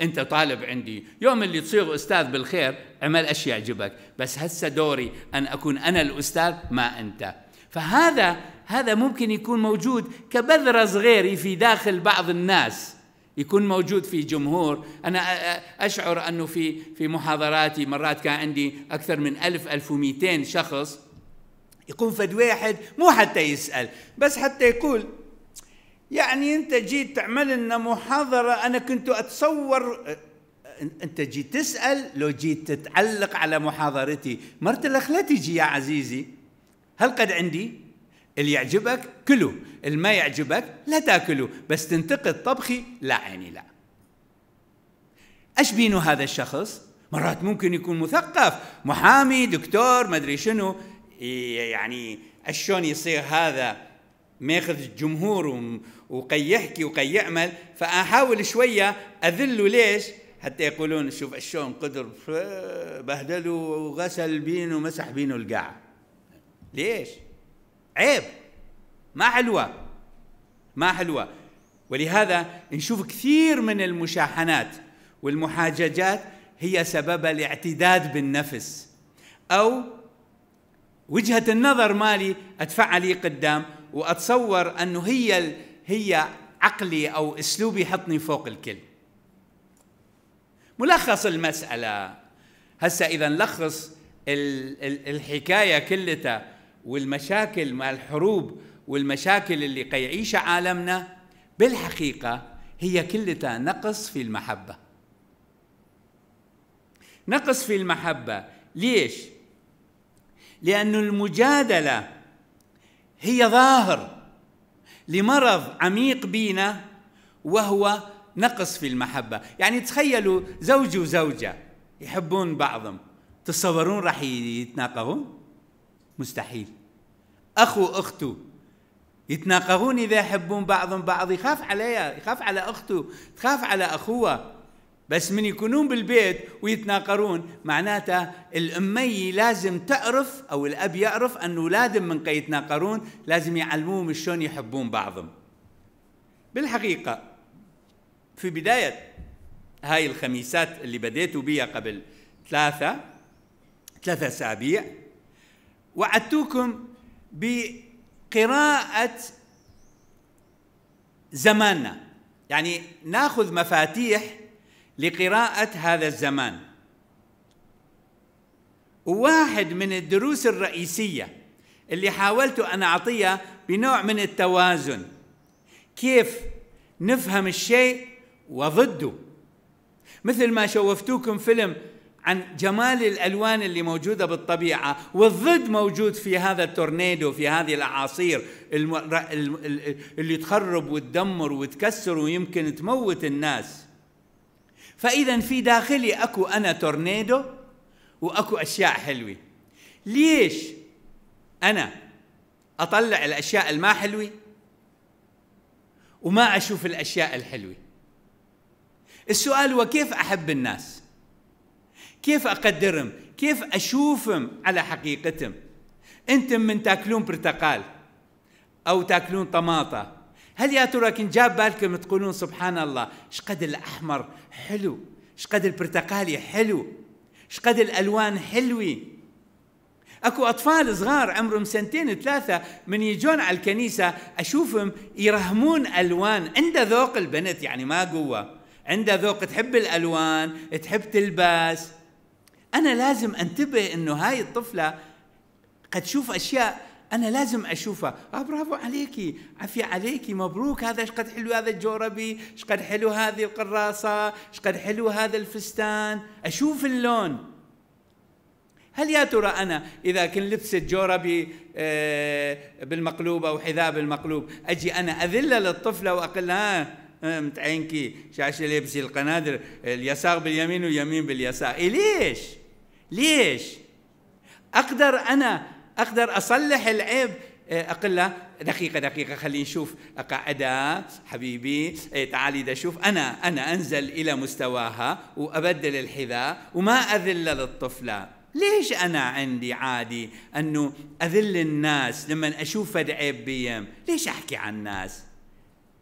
أنت طالب عندي. يوم اللي تصير أستاذ بالخير أعمل أشياء يعجبك. بس هسه دوري أن أكون أنا الأستاذ ما أنت. فهذا هذا ممكن يكون موجود كبذرة صغيرة في داخل بعض الناس. يكون موجود في جمهور. أنا أشعر أنه في في محاضراتي مرات كان عندي أكثر من ألف ألف ومئتين شخص. يقوم فد واحد مو حتى يسأل بس حتى يقول يعني أنت جيت تعمل لنا محاضرة أنا كنت أتصور أنت جيت تسأل لو جيت تتعلق على محاضرتي مرت لا تجي يا عزيزي. هل قد عندي؟ اللي يعجبك كله اللي ما يعجبك لا تاكله بس تنتقد طبخي لا عيني لا. إيش بينه هذا الشخص؟ مرات ممكن يكون مثقف محامي دكتور ما أدري شنو. يعني شلون يصير هذا؟ ماخذ الجمهور وقي يحكي وقي يعمل فأحاول شوية أذله ليش؟ حتى يقولون شوف شلون قدر بهدلوا وغسل بينه ومسح بينه القاع ليش؟ عيب. ما حلوة. ما حلوة. ولهذا نشوف كثير من المشاحنات والمحاججات هي سبب الاعتداد بالنفس. أو وجهة النظر مالي أدفع عليه قدام وأتصور أنه هي هي عقلي أو أسلوبي يحطني فوق الكل. ملخص المسألة. هسا إذا نلخص الحكاية كلها والمشاكل مع الحروب والمشاكل اللي قيعيشها عالمنا بالحقيقة هي كلها نقص في المحبة. نقص في المحبة. ليش؟ لأن المجادلة هي ظاهر لمرض عميق بينا وهو نقص في المحبة. يعني تخيلوا زوج وزوجة يحبون بعضهم تصورون راح يتناقضون؟ مستحيل. أخو أخته يتناقضون إذا يحبون بعضهم بعض يخاف عليها يخاف على أخته تخاف على أخوها بس من يكونون بالبيت ويتناقرون معناته الأمي لازم تعرف أو الأب يعرف أن أولادهم من قي يتناقرون لازم يعلموهم شلون يحبون بعضهم. بالحقيقة في بداية هاي الخميسات اللي بديتوا بيها قبل ثلاثة ثلاثة أسابيع وعدتكم بقراءة زماننا. يعني ناخذ مفاتيح لقراءة هذا الزمان. وواحد من الدروس الرئيسية اللي حاولت أن أعطيها بنوع من التوازن. كيف نفهم الشيء وضده. مثل ما شوفتوكم فيلم عن جمال الألوان اللي موجودة بالطبيعة والضد موجود في هذا التورنيدو في هذه الأعاصير اللي تخرب وتدمر وتكسر ويمكن تموت الناس. فاذا في داخلي أكو أنا تورنيدو وأكو أشياء حلوة. ليش أنا أطلع الأشياء الما حلوة وما أشوف الأشياء الحلوة؟ السؤال هو كيف أحب الناس؟ كيف أقدرهم؟ كيف أشوفهم على حقيقتهم؟ أنتم من تاكلون برتقال أو تاكلون طماطة هل يا ترى كن جاب بالكم تقولون سبحان الله؟ إيش قد الأحمر حلو. إيش قد البرتقالي حلو. إيش قد الألوان حلوة. أكو أطفال صغار عمرهم سنتين ثلاثة من يجون على الكنيسة أشوفهم يرهمون ألوان. عنده ذوق البنت يعني ما قوة. عنده ذوق تحب الألوان تحب تلبس. أنا لازم أنتبه إنه هاي الطفلة قد تشوف أشياء أنا لازم اشوفها آه برافو عليكي. عافية عليكي. مبروك. هذا إيش قد حلو؟ هذا الجوربي. إيش قد حلو هذه القراصة؟ إيش قد حلو هذا الفستان؟ أشوف اللون. هل يا ترى أنا إذا كنت لبست جوربي آه، بالمقلوب أو حذاء بالمقلوب أجي أنا اذل للطفلة وأقول لها آه، متعينكي شاشة لبسي القنادر. اليسار باليمين واليمين باليسار. إيه ليش؟ ليش؟ أقدر أنا أقدر أصلح العيب. آه، أقول له دقيقة دقيقة خلينا نشوف اقعدها حبيبي إيه، تعالي دا شوف. أنا أنا أنزل إلى مستواها وأبدل الحذاء وما أذل للطفلة. ليش أنا عندي عادي أنه أذل الناس لما أشوف فد عيب بيهم؟ ليش أحكي عن الناس؟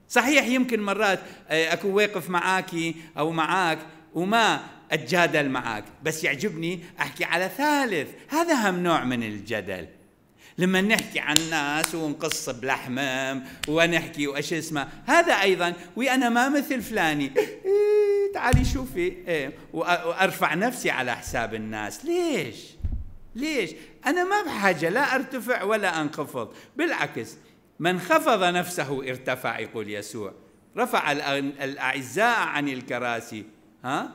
صحيح يمكن مرات آه، أكون واقف معاكي أو معاك وما أتجادل معاك. بس يعجبني أحكي على ثالث. هذا هم نوع من الجدل. لما نحكي عن الناس ونقص بلحمهم ونحكي وإيش اسمه. هذا أيضا وأنا ما مثل فلاني. إيه تعالي شوفي. إيه وأرفع نفسي على حساب الناس. ليش؟ ليش؟ أنا ما بحاجة لا أرتفع ولا أنخفض. بالعكس من خفض نفسه ارتفع يقول يسوع. رفع الأعزاء عن الكراسي. ها؟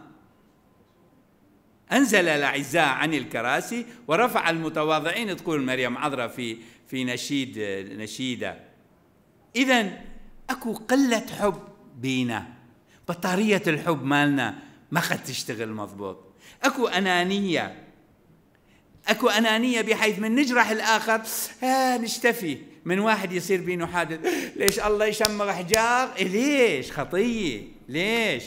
أنزل الأعزاء عن الكراسي ورفع المتواضعين. تقول مريم عذراء في في نشيد نشيدة. إذا أكو قلة حب بينا. بطارية الحب مالنا ما قد تشتغل مضبوط. أكو أنانية. أكو أنانية بحيث من نجرح الآخر آه نشتفي. من واحد يصير بينه حادث. ليش الله يشمغ حجار إيه ليش؟ خطية. ليش؟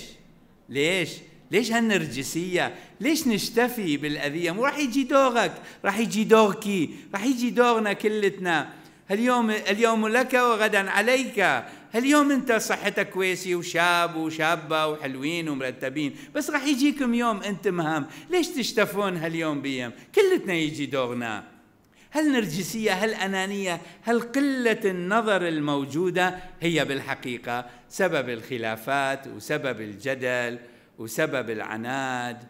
ليش؟ ليش هالنرجسية؟ ليش نشتفي بالأذية؟ مو راح يجي دورك راح يجي دوركي راح يجي دورنا كلتنا. اليوم اليوم لك وغدا عليك. اليوم أنت صحتك كويسة وشاب وشابة وحلوين ومرتبين بس راح يجيكم يوم أنت مهام ليش تشتفون هاليوم بيم كلتنا يجي دورنا. هالنرجسية هالأنانية هالقلة النظر الموجودة هي بالحقيقة سبب الخلافات وسبب الجدل. وسبب العناد.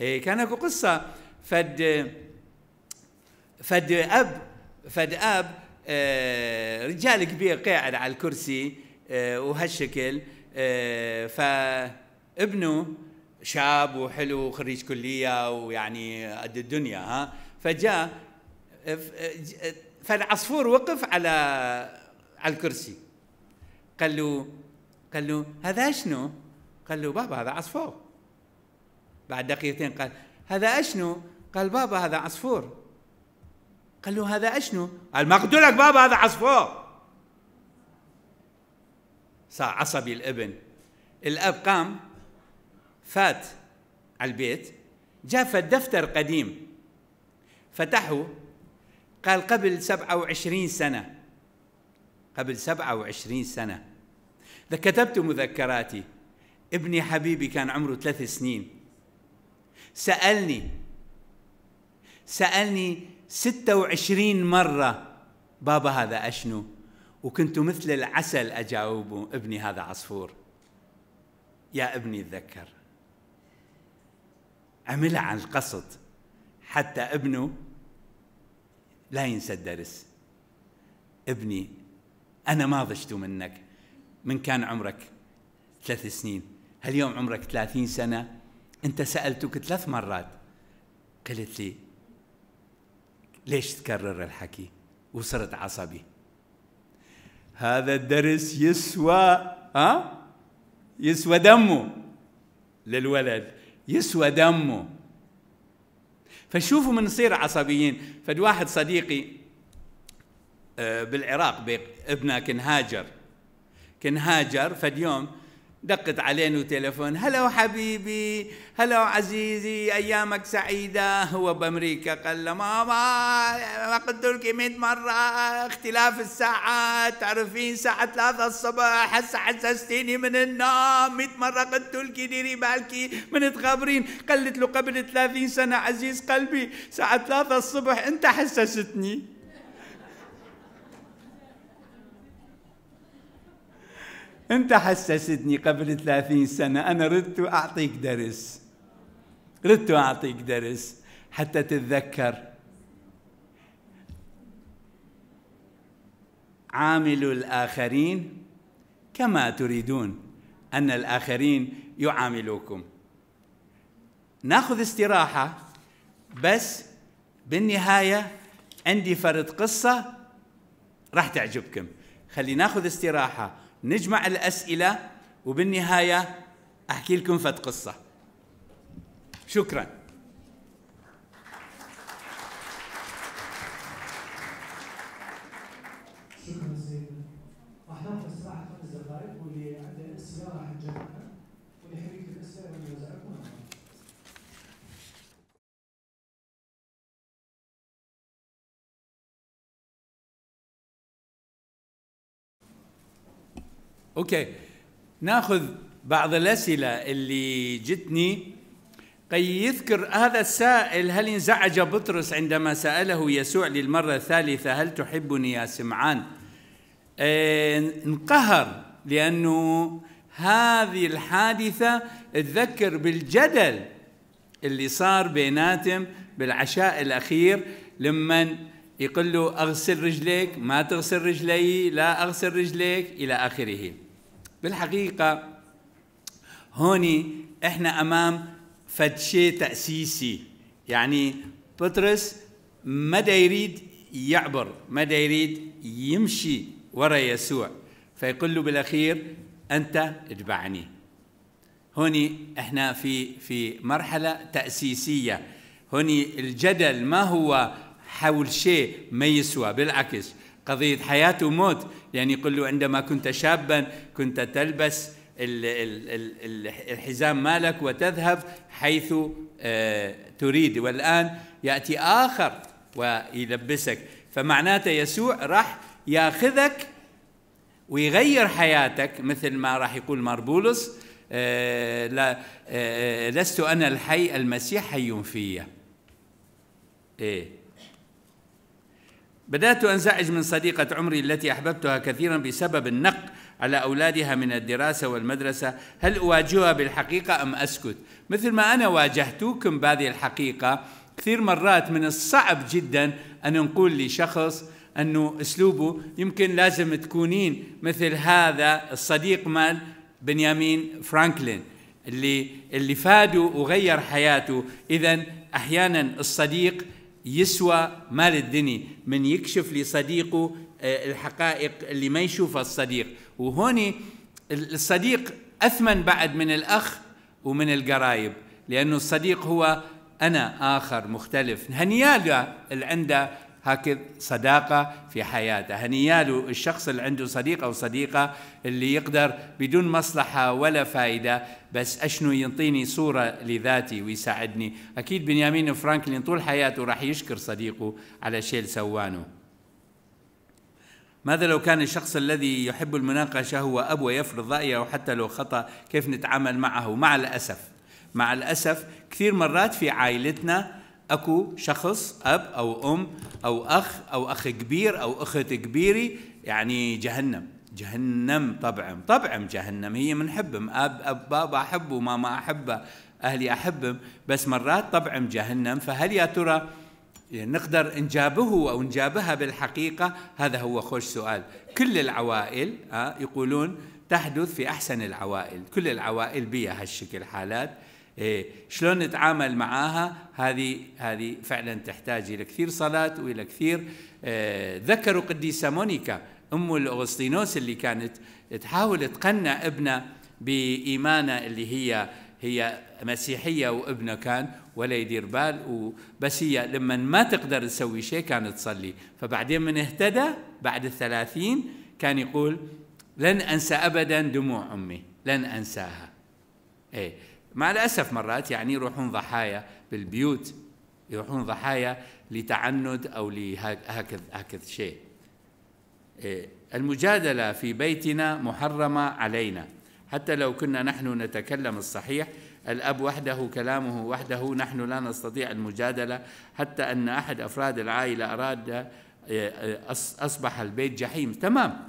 إيه كان اكو قصة. فد فد أب فد أب آه رجال كبير قاعد على الكرسي آه وهالشكل آه فابنه شاب وحلو وخريج كلية ويعني قد الدنيا ها. فجاء فالعصفور وقف على على الكرسي. قال له قال له هذا شنو؟ قال له بابا هذا عصفور. بعد دقيقتين قال هذا أشنو؟ قال بابا هذا عصفور. قال له هذا أشنو؟ قال ما قلت لك بابا هذا عصفور. صار عصبي الابن. الأب قام فات على البيت جاء دفتر قديم. فتحه قال قبل سبعة وعشرين سنة. قبل سبعة وعشرين سنة. كتبت مذكراتي. ابني حبيبي كان عمره ثلاث سنين. سألني سألني ستة وعشرين مرة بابا هذا أشنو؟ وكنت مثل العسل أجاوبه ابني هذا عصفور. يا ابني تذكر عملها عن القصد. حتى ابنه لا ينسى الدرس. ابني أنا ما ضجت منك. من كان عمرك ثلاث سنين؟ هاليوم عمرك 30 سنة أنت سألتك ثلاث مرات. قلت لي ليش تكرر الحكي وصرت عصبي. هذا الدرس يسوى ها؟ يسوى دمه للولد يسوى دمه. فشوفوا من نصير عصبيين. فد واحد صديقي آه، بالعراق ابنه كان هاجر. كان هاجر فد يوم دقت علينا تليفون. هلا حبيبي هلا عزيزي أيامك سعيدة. هو بأمريكا قال له ماما ما قلت لك 100 مرة اختلاف الساعات. تعرفين الساعة 3 الصبح هسه حسستيني من النوم. 100 مرة قلت لك ديري بالك من تخبرين قلت له قبل 30 سنة عزيز قلبي الساعة 3 الصبح انت حسستني. انت حسستني قبل ثلاثين سنة أنا ردت أعطيك درس. ردت أعطيك درس حتى تتذكر. عاملوا الآخرين كما تريدون أن الآخرين يعاملوكم. نأخذ استراحة بس بالنهاية عندي فرد قصة راح تعجبكم. خلي نأخذ استراحة. نجمع الأسئلة وبالنهاية أحكي لكم فت قصة. شكرا شكرا سيدنا راح ناخذ استراحة خمس دقائق واللي عنده أسئلة راح نجمعها واللي يحب يكتب أسئلة ونوزعكم أوكي. ناخذ بعض الأسئلة اللي جتني. قي يذكر هذا السائل هل انزعج بطرس عندما سأله يسوع للمرة الثالثة هل تحبني يا سمعان؟ آه انقهر لأنه هذه الحادثة تذكر بالجدل اللي صار بيناتهم بالعشاء الأخير لمن يقول له أغسل رجليك ما تغسل رجلي لا أغسل رجليك إلى آخره. بالحقيقة هوني إحنا أمام فد شيء تأسيسي. يعني بطرس ما يريد يعبر ما يريد يمشي ورا يسوع. فيقول له بالأخير أنت اتبعني. هوني إحنا في في مرحلة تأسيسية. هوني الجدل ما هو حول شيء ما يسوى بالعكس. قضية حياة وموت. يعني يقول له عندما كنت شابا كنت تلبس الحزام مالك وتذهب حيث آه، تريد. والآن يأتي آخر ويلبسك. فمعناته يسوع راح ياخذك ويغير حياتك مثل ما راح يقول ماربولس آه، لا آه، لست أنا الحي المسيح حي في. إيه. بدأت أنزعج من صديقة عمري التي أحببتها كثيرا بسبب النق على أولادها من الدراسة والمدرسة. هل أواجهها بالحقيقة أم أسكت؟ مثل ما أنا واجهتكم بهذه الحقيقة كثير مرات من الصعب جدا أن نقول لشخص أنه أسلوبه يمكن لازم تكونين مثل هذا الصديق مال بنيامين فرانكلين اللي اللي فادوا وغير حياته. إذا أحيانا الصديق يسوى مال الدنيا. من يكشف لصديقه آه، الحقائق اللي ما يشوفها الصديق. وهوني الصديق أثمن بعد من الأخ ومن القرايب لأنه الصديق هو أنا آخر مختلف. هنياله اللي عنده هكذا صداقة في حياته. هنياله الشخص اللي عنده صديق أو صديقة اللي يقدر بدون مصلحة ولا فائدة بس أشنو ينطيني صورة لذاتي ويساعدني؟ أكيد بنيامين فرانكلين طول حياته راح يشكر صديقه على شيء سوانه. ماذا لو كان الشخص الذي يحب المناقشة هو أب ويفرض رأيه حتى لو خطأ كيف نتعامل معه؟ مع الأسف. مع الأسف كثير مرات في عائلتنا أكو شخص أب أو أم أو أخ أو أخ كبير أو أخت كبيرة يعني جهنم. جهنم طبعا. طبعا جهنم. هي منحبهم أب أب بابا أحبه ماما احبه أهلي أحبهم. بس مرات طبعا جهنم. فهل يا ترى نقدر نجابه أو نجابها بالحقيقة؟ هذا هو خوش سؤال. كل العوائل يقولون تحدث في أحسن العوائل. كل العوائل بها هالشكل حالات. شلون نتعامل معاها؟ هذه هذه فعلا تحتاج إلى كثير صلاة وإلى كثير إيه ذكروا قديسة مونيكا أم الأغسطينوس اللي كانت تحاول تقنع ابنها بإيمانها اللي هي هي مسيحية وابنه كان ولا يدير بال بس هي لما ما تقدر تسوي شيء كانت تصلي. فبعدين من اهتدى بعد الثلاثين كان يقول لن أنسى ابدا دموع أمي لن أنساها. إيه مع الأسف مرات يعني يروحون ضحايا بالبيوت يروحون ضحايا لتعنت أو لهكذا هكذا شيء. إيه المجادلة في بيتنا محرمة علينا. حتى لو كنا نحن نتكلم الصحيح الأب وحده كلامه وحده نحن لا نستطيع المجادلة حتى أن أحد أفراد العائلة أراد أصبح البيت جحيم. تمام.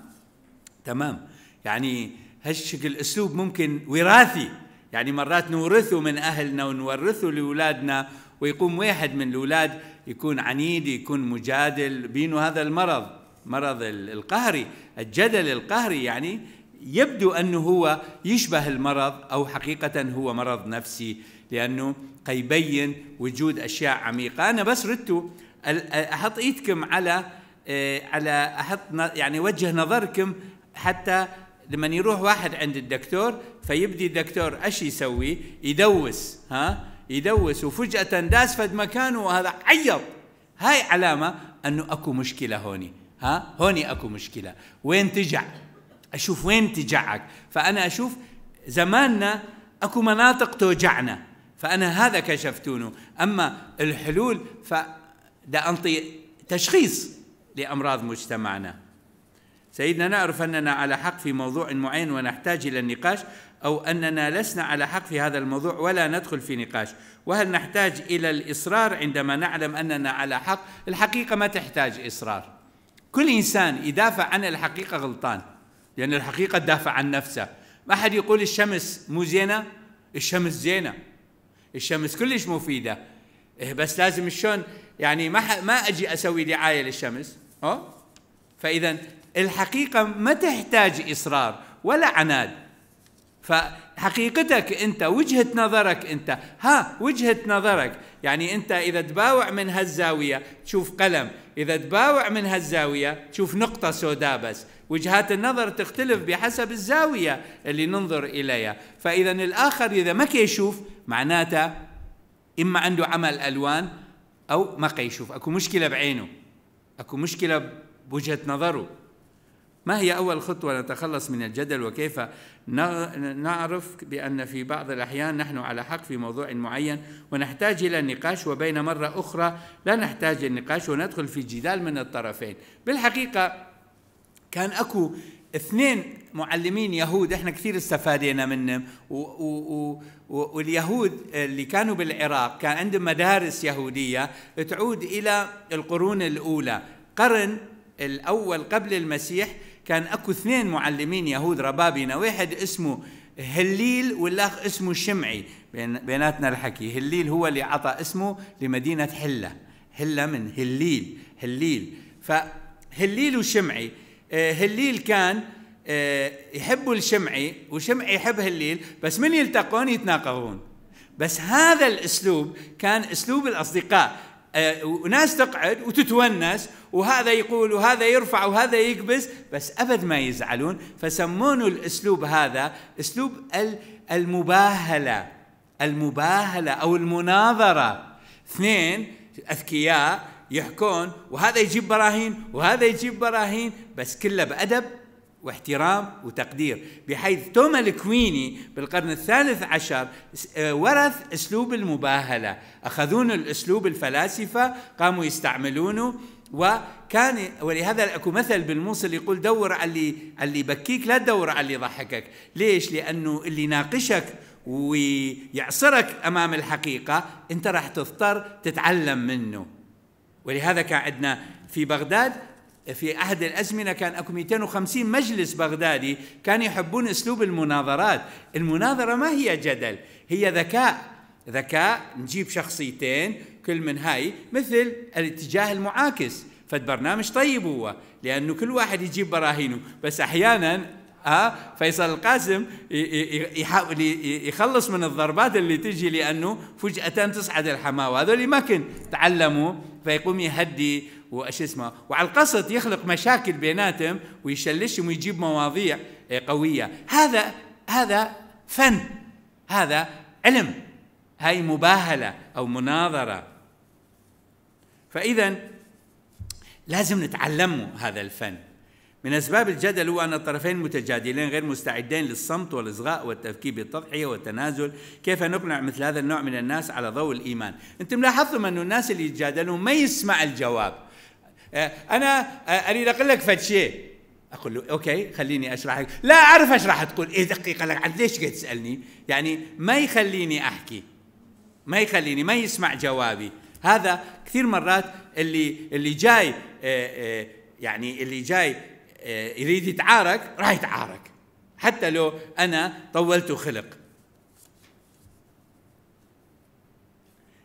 تمام. يعني هالشكل أسلوب ممكن وراثي. يعني مرات نورثه من أهلنا ونورثه لأولادنا ويقوم واحد من الأولاد يكون عنيد يكون مجادل. بينه هذا المرض؟ مرض القهري الجدل القهري. يعني يبدو أنه هو يشبه المرض أو حقيقة هو مرض نفسي لأنه يبين وجود أشياء عميقة. أنا بس ردت أحط إيدكم على آه، على أحط يعني وجه نظركم حتى لما يروح واحد عند الدكتور فيبدي الدكتور إيش يسوي؟ يدوس ها؟ يدوس وفجأة داس فد مكانه وهذا عيط هاي علامة أنه أكو مشكلة هوني ها؟ هوني أكو مشكلة وين تجع؟ أشوف وين تجعك فأنا أشوف زماننا أكو مناطق توجعنا فأنا هذا كشفتونه أما الحلول ف أنطي تشخيص لأمراض مجتمعنا سيدنا نعرف أننا على حق في موضوع معين ونحتاج إلى النقاش أو أننا لسنا على حق في هذا الموضوع ولا ندخل في نقاش. وهل نحتاج إلى الإصرار؟ عندما نعلم أننا على حق الحقيقة ما تحتاج إصرار. كل إنسان يدافع عن الحقيقة غلطان لأن الحقيقة تدافع عن نفسها ما حد يقول الشمس مو زينة؟ الشمس زينة. الشمس كلش مفيده إيه بس لازم شلون؟ يعني ما ما أجي أسوي دعاية للشمس. ها فإذا الحقيقة ما تحتاج إصرار ولا عناد. فحقيقتك أنت وجهة نظرك أنت. ها وجهة نظرك. يعني أنت إذا تباوع من هالزاوية تشوف قلم. إذا تباوع من هالزاوية تشوف نقطة سوداء بس. وجهات النظر تختلف بحسب الزاوية اللي ننظر إليها. فإذا الآخر إذا ما يشوف معناته إما عنده عمل ألوان أو ما يشوف. أكو مشكلة بعينه. أكو مشكلة بوجهة نظره. ما هي أول خطوة نتخلص من الجدل وكيف نعرف بأن في بعض الأحيان نحن على حق في موضوع معين ونحتاج إلى النقاش وبين مرة أخرى لا نحتاج النقاش وندخل في جدال من الطرفين. بالحقيقة كان أكو اثنين معلمين يهود إحنا كثير استفادينا منهم و و و واليهود اللي كانوا بالعراق كان عندهم مدارس يهودية تعود إلى القرون الأولى قرن الأول قبل المسيح كان أكو اثنين معلمين يهود ربابنا واحد اسمه هليل والآخ اسمه شمعي. بيناتنا الحكي هليل هو اللي عطى اسمه لمدينة حلة. حلة من هليل هليل. فهليل وشمعي آه، هليل كان آه، يحبوا الشمعي وشمعي يحب هليل بس من يلتقون يتناقضون. بس هذا الأسلوب كان أسلوب الأصدقاء. وناس تقعد وتتونس وهذا يقول وهذا يرفع وهذا يكبس بس أبد ما يزعلون. فسمونه الأسلوب هذا أسلوب المباهلة المباهلة أو المناظرة. اثنين أذكياء يحكون وهذا يجيب براهين وهذا يجيب براهين بس كله بأدب. واحترام وتقدير. بحيث توما الكويني بالقرن الثالث عشر آه، ورث أسلوب المباهلة. أخذون الأسلوب الفلاسفة قاموا يستعملونه وكان ولهذا أكو مثل بالموصل يقول دور على اللي اللي يبكيك لا تدور على اللي يضحكك. ليش؟ لأنه اللي يناقشك ويعصرك أمام الحقيقة أنت راح تضطر تتعلم منه. ولهذا كان عندنا في بغداد في أحد الأزمنة كان أكو 250 مجلس بغدادي كانوا يحبون أسلوب المناظرات. المناظرة ما هي جدل هي ذكاء ذكاء نجيب شخصيتين كل من هاي مثل الاتجاه المعاكس. فد برنامج طيب هو لأنه كل واحد يجيب براهينه. بس أحيانا ها فيصل القاسم يحاول يخلص من الضربات اللي تجي لأنه فجأة تصعد الحماوة. هذول ما كن تعلموا فيقوم يهدي وايش اسمه وعلى القصد يخلق مشاكل بيناتهم ويشلشهم ويجيب مواضيع قوية. هذا هذا فن هذا علم. هاي مباهلة أو مناظرة. فاذا لازم نتعلمه هذا الفن. من أسباب الجدل هو أن الطرفين متجادلين غير مستعدين للصمت والإصغاء والتفكير بالتضحية والتنازل. كيف نقنع مثل هذا النوع من الناس على ضوء الإيمان؟ أنتم لاحظتم أن الناس اللي يتجادلون ما يسمع الجواب. آه، أنا آه، أريد أقول لك فد شيء. أقول له أوكي خليني أشرح لك. لا أعرف إيش راح تقول إيه دقيقة لك عاد ليش قاعد تسألني؟ يعني ما يخليني أحكي. ما يخليني ما يسمع جوابي. هذا كثير مرات اللي اللي جاي آه، يعني اللي جاي يريد يتعارك راح يتعارك. حتى لو أنا طولت خلق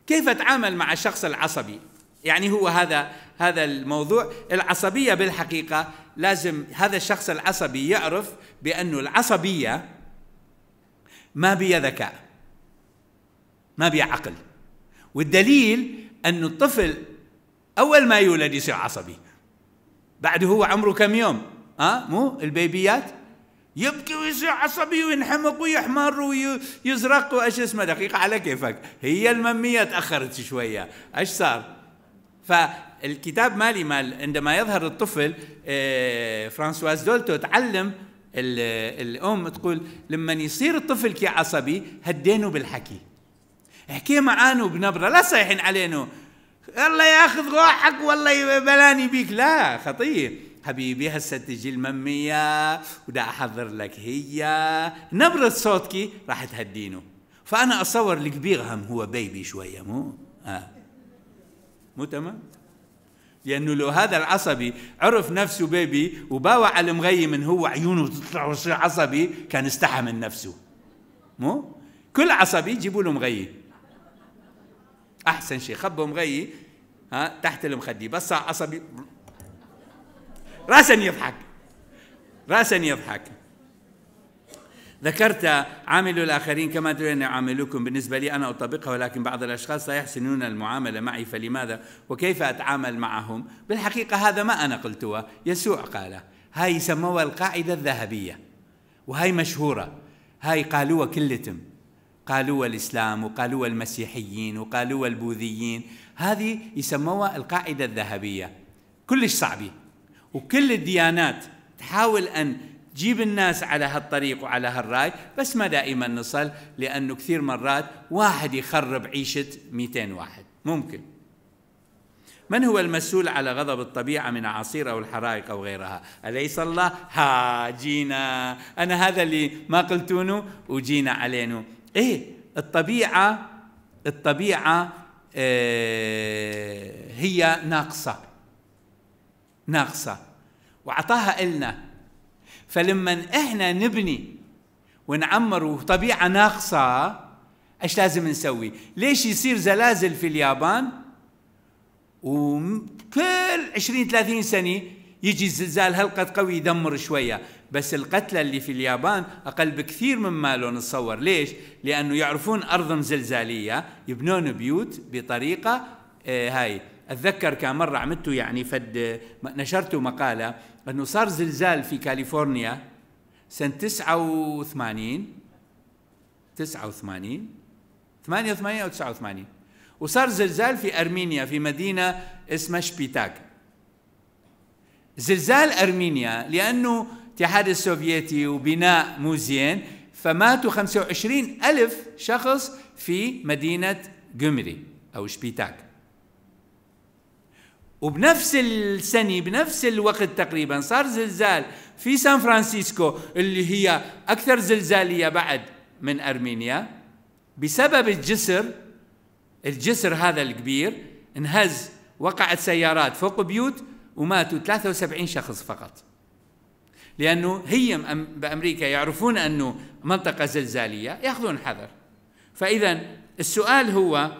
كيف أتعامل مع الشخص العصبي؟ يعني هو هذا هذا الموضوع. العصبية بالحقيقة لازم هذا الشخص العصبي يعرف بأنه العصبية ما بيها ذكاء ما بيها عقل. والدليل أن الطفل أول ما يولد يصير عصبي. بعد هو عمره كم يوم؟ ها؟ أه؟ مو البيبيات؟ يبكي ويصير عصبي وينحمق ويحمر ويزرق وايش اسمه؟ دقيقة على كيفك. هي الممية تأخرت شوية. إيش صار؟ فالكتاب مالي مال عندما يظهر الطفل آه، فرانسواز دولتو تعلم الأم تقول لما يصير الطفل كي عصبي هدينه بالحكي. احكي معانه بنبرة لا صيحين علينا الله ياخذ روحك والله بلاني بيك. لا خطير. حبيبي هسه تجي الممية ودا أحضر لك هي. نبرة صوتك راح تهدينه فأنا أصور الكبير هم هو بيبي شوية مو؟ آه. مو تمام لأنه لو هذا العصبي عرف نفسه بيبي وباوع المغي من هو عيونه تطلع عصبي كان استحى من نفسه. مو؟ كل عصبي جيبوا له مغي أحسن شيء خبوا مغي ها تحت المخدي بس عصبي. راسا يضحك. راسا يضحك. ذكرت عاملوا الآخرين كما تريد أن يعاملوكم بالنسبة لي أنا أطبقها ولكن بعض الأشخاص لا يحسنون المعاملة معي فلماذا؟ وكيف أتعامل معهم؟ بالحقيقة هذا ما أنا قلته يسوع قال هاي يسموها القاعدة الذهبية وهاي مشهورة هاي قالوها كلتم قالوا الإسلام وقالوا المسيحيين وقالوا البوذيين هذه يسموها القاعدة الذهبية كلش صعبة وكل الديانات تحاول أن تجيب الناس على هالطريق وعلى هالراي بس ما دائما نصل لأنه كثير مرات واحد يخرب عيشة 200 واحد. ممكن. من هو المسؤول على غضب الطبيعة من أعاصير أو الحرائق أو غيرها؟ أليس الله؟ ها جينا. أنا هذا اللي ما قلتونه وجينا علينا إيه الطبيعة الطبيعة آه هي ناقصة. ناقصة. وعطاها إلنا. فلما إحنا نبني ونعمر وطبيعة ناقصة إيش لازم نسوي؟ ليش يصير زلازل في اليابان؟ وكل 20 30 سنة يجي زلزال هالقد قوي يدمر شوية. بس القتلى اللي في اليابان أقل بكثير مما لو نتصور. ليش؟ لأنه يعرفون أرض زلزالية يبنون بيوت بطريقة آه هاي. أتذكر كان مرة عملته يعني فد نشرته مقالة انه صار زلزال في كاليفورنيا سنة 89 89 88 أو 89 وصار زلزال في أرمينيا في مدينة اسمها شبيتاك. زلزال أرمينيا لأنه الاتحاد السوفيتي وبناء مو زين فماتوا 25 ألف شخص في مدينة جمري أو شبيتاك. وبنفس السنة بنفس الوقت تقريبا صار زلزال في سان فرانسيسكو اللي هي أكثر زلزالية بعد من أرمينيا. بسبب الجسر الجسر هذا الكبير انهز وقعت سيارات فوق بيوت وماتوا 73 شخص فقط. لأنه هي بأمريكا يعرفون أنه منطقة زلزالية يأخذون حذر. فإذا السؤال هو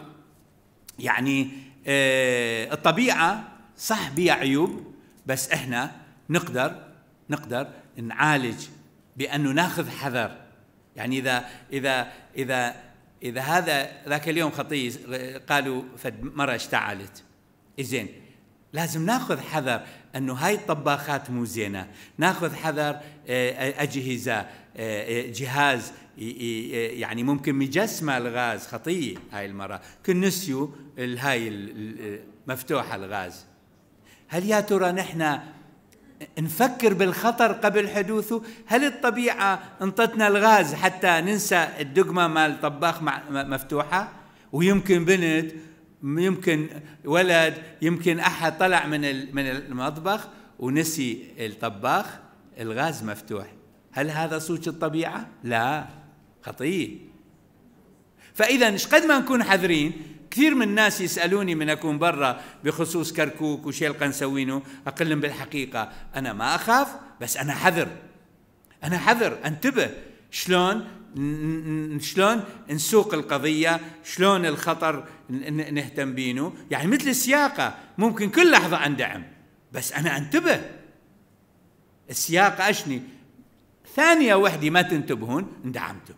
يعني آه، الطبيعة صح بها عيوب بس إحنا نقدر نقدر نعالج بأنه ناخذ حذر. يعني إذا إذا إذا إذا هذا ذاك اليوم خطية قالوا فد مرة اشتعلت زين لازم ناخذ حذر أنه هاي الطباخات مو زينة، ناخذ حذر آه، أجهزة آه، جهاز يعني ممكن مجسمه الغاز خطيه هاي المرة. كل هاي مفتوحة الغاز. هل يا ترى نحن نفكر بالخطر قبل حدوثه؟ هل الطبيعة انطتنا الغاز حتى ننسى الدقمة مال طباخ مفتوحة؟ ويمكن بنت يمكن ولد يمكن أحد طلع من من المطبخ ونسي الطباخ الغاز مفتوح. هل هذا صوت الطبيعة؟ لا خطير. فإذا قد ما نكون حذرين؟ كثير من الناس يسألوني من أكون برا بخصوص كركوك وشي نسوينه أقول لهم بالحقيقة أنا ما أخاف بس أنا حذر. أنا حذر أنتبه. شلون؟ شلون نسوق القضية؟ شلون الخطر نهتم بينه؟ يعني مثل السياقة ممكن كل لحظة أندعم بس أنا أنتبه. السياقة أشني؟ ثانية وحدة ما تنتبهون اندعمتم.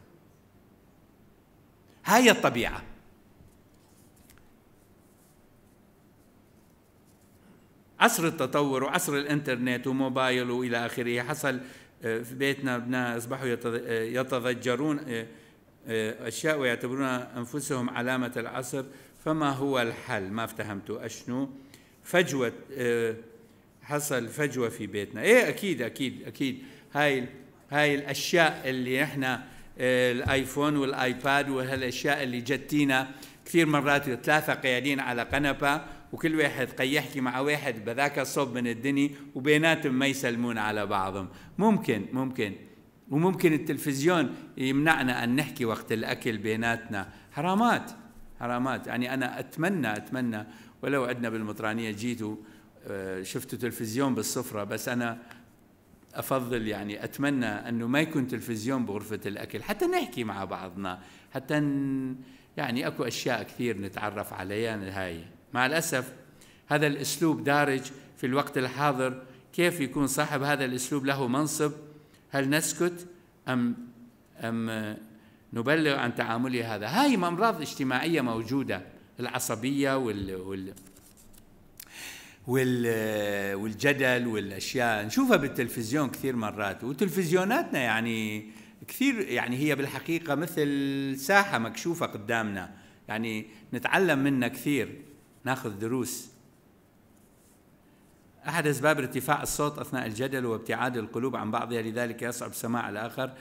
هاي الطبيعة. عصر التطور وعصر الإنترنت وموبايل وإلى آخره. حصل آه، في بيتنا أبناء أصبحوا آه، يتضجرون آه، أشياء ويعتبرون أنفسهم علامة العصر. فما هو الحل؟ ما افتهمتوا أشنو؟ فجوة حصل فجوة في بيتنا. إيه أكيد أكيد أكيد. هاي هاي الأشياء اللي إحنا الآيفون والآيباد وهالأشياء اللي جتينا كثير مرات ثلاثة قاعدين على قنبة. وكل واحد قي يحكي مع واحد بذاك الصوب من الدنيا وبيناتهم ما يسلمون على بعضهم. ممكن ممكن. وممكن التلفزيون يمنعنا أن نحكي وقت الأكل بيناتنا. حرامات حرامات. يعني أنا أتمنى أتمنى ولو عندنا بالمطرانية جيتوا آه، شفتوا تلفزيون بالسفرة بس أنا أفضل يعني أتمنى أنه ما يكون تلفزيون بغرفة الأكل. حتى نحكي مع بعضنا. حتى يعني أكو أشياء كثير نتعرف عليها هاي. مع الأسف هذا الأسلوب دارج في الوقت الحاضر. كيف يكون صاحب هذا الأسلوب له منصب؟ هل نسكت أم أم نبلغ عن تعامله هذا؟ هاي أمراض اجتماعية موجودة العصبية وال, وال وال والجدل والأشياء. نشوفها بالتلفزيون كثير مرات وتلفزيوناتنا يعني كثير يعني هي بالحقيقة مثل ساحة مكشوفة قدامنا يعني نتعلم منها كثير. ناخذ دروس. أحد أسباب ارتفاع الصوت أثناء الجدل وابتعاد القلوب عن بعضها لذلك يصعب سماع الآخر.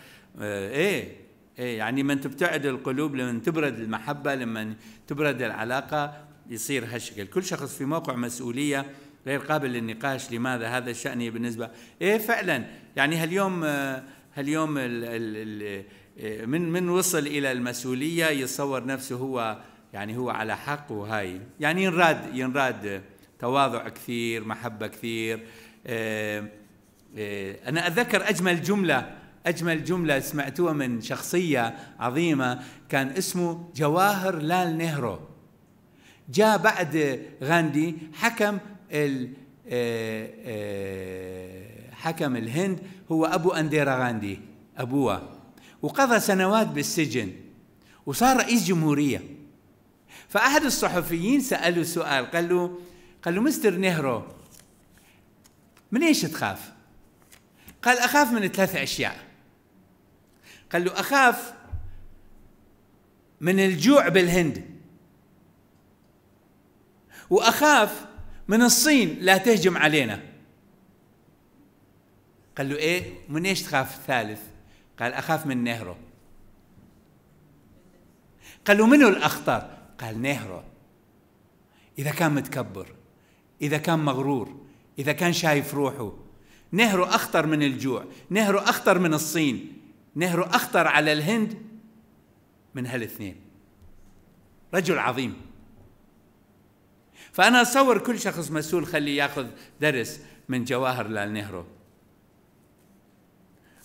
آه إيه إيه يعني من تبتعد القلوب لمن تبرد المحبة لمن تبرد العلاقة يصير هالشكل كل شخص في موقع مسؤولية غير قابل للنقاش لماذا هذا الشأن بالنسبة؟ إيه فعلا. يعني هاليوم آه، هاليوم ال ال آه، من من وصل إلى المسؤولية يتصور نفسه هو يعني هو على حق وهاي. يعني ينراد ينراد تواضع كثير محبة كثير. آه، آه، أنا أتذكر أجمل جملة أجمل جملة سمعتوها من شخصية عظيمة كان اسمه جواهر لال نهرو. جاء بعد غاندي حكم ال آه، حكم الهند هو أبو أنديرا غاندي أبوه. وقضى سنوات بالسجن وصار رئيس جمهورية. فأحد الصحفيين سأله سؤال قال له قال له مستر نهرو من إيش تخاف؟ قال أخاف من ثلاث أشياء. قال له أخاف من الجوع بالهند. وأخاف من الصين لا تهجم علينا. قال له إيه من إيش تخاف الثالث؟ قال أخاف من نهرو. قال له منو الأخطر؟ قال نهره إذا كان متكبر إذا كان مغرور إذا كان شايف روحه. نهره أخطر من الجوع نهره أخطر من الصين نهره أخطر على الهند من هالاثنين. رجل عظيم. فأنا أتصور كل شخص مسؤول خليه ياخذ درس من جواهر لآل نهرو.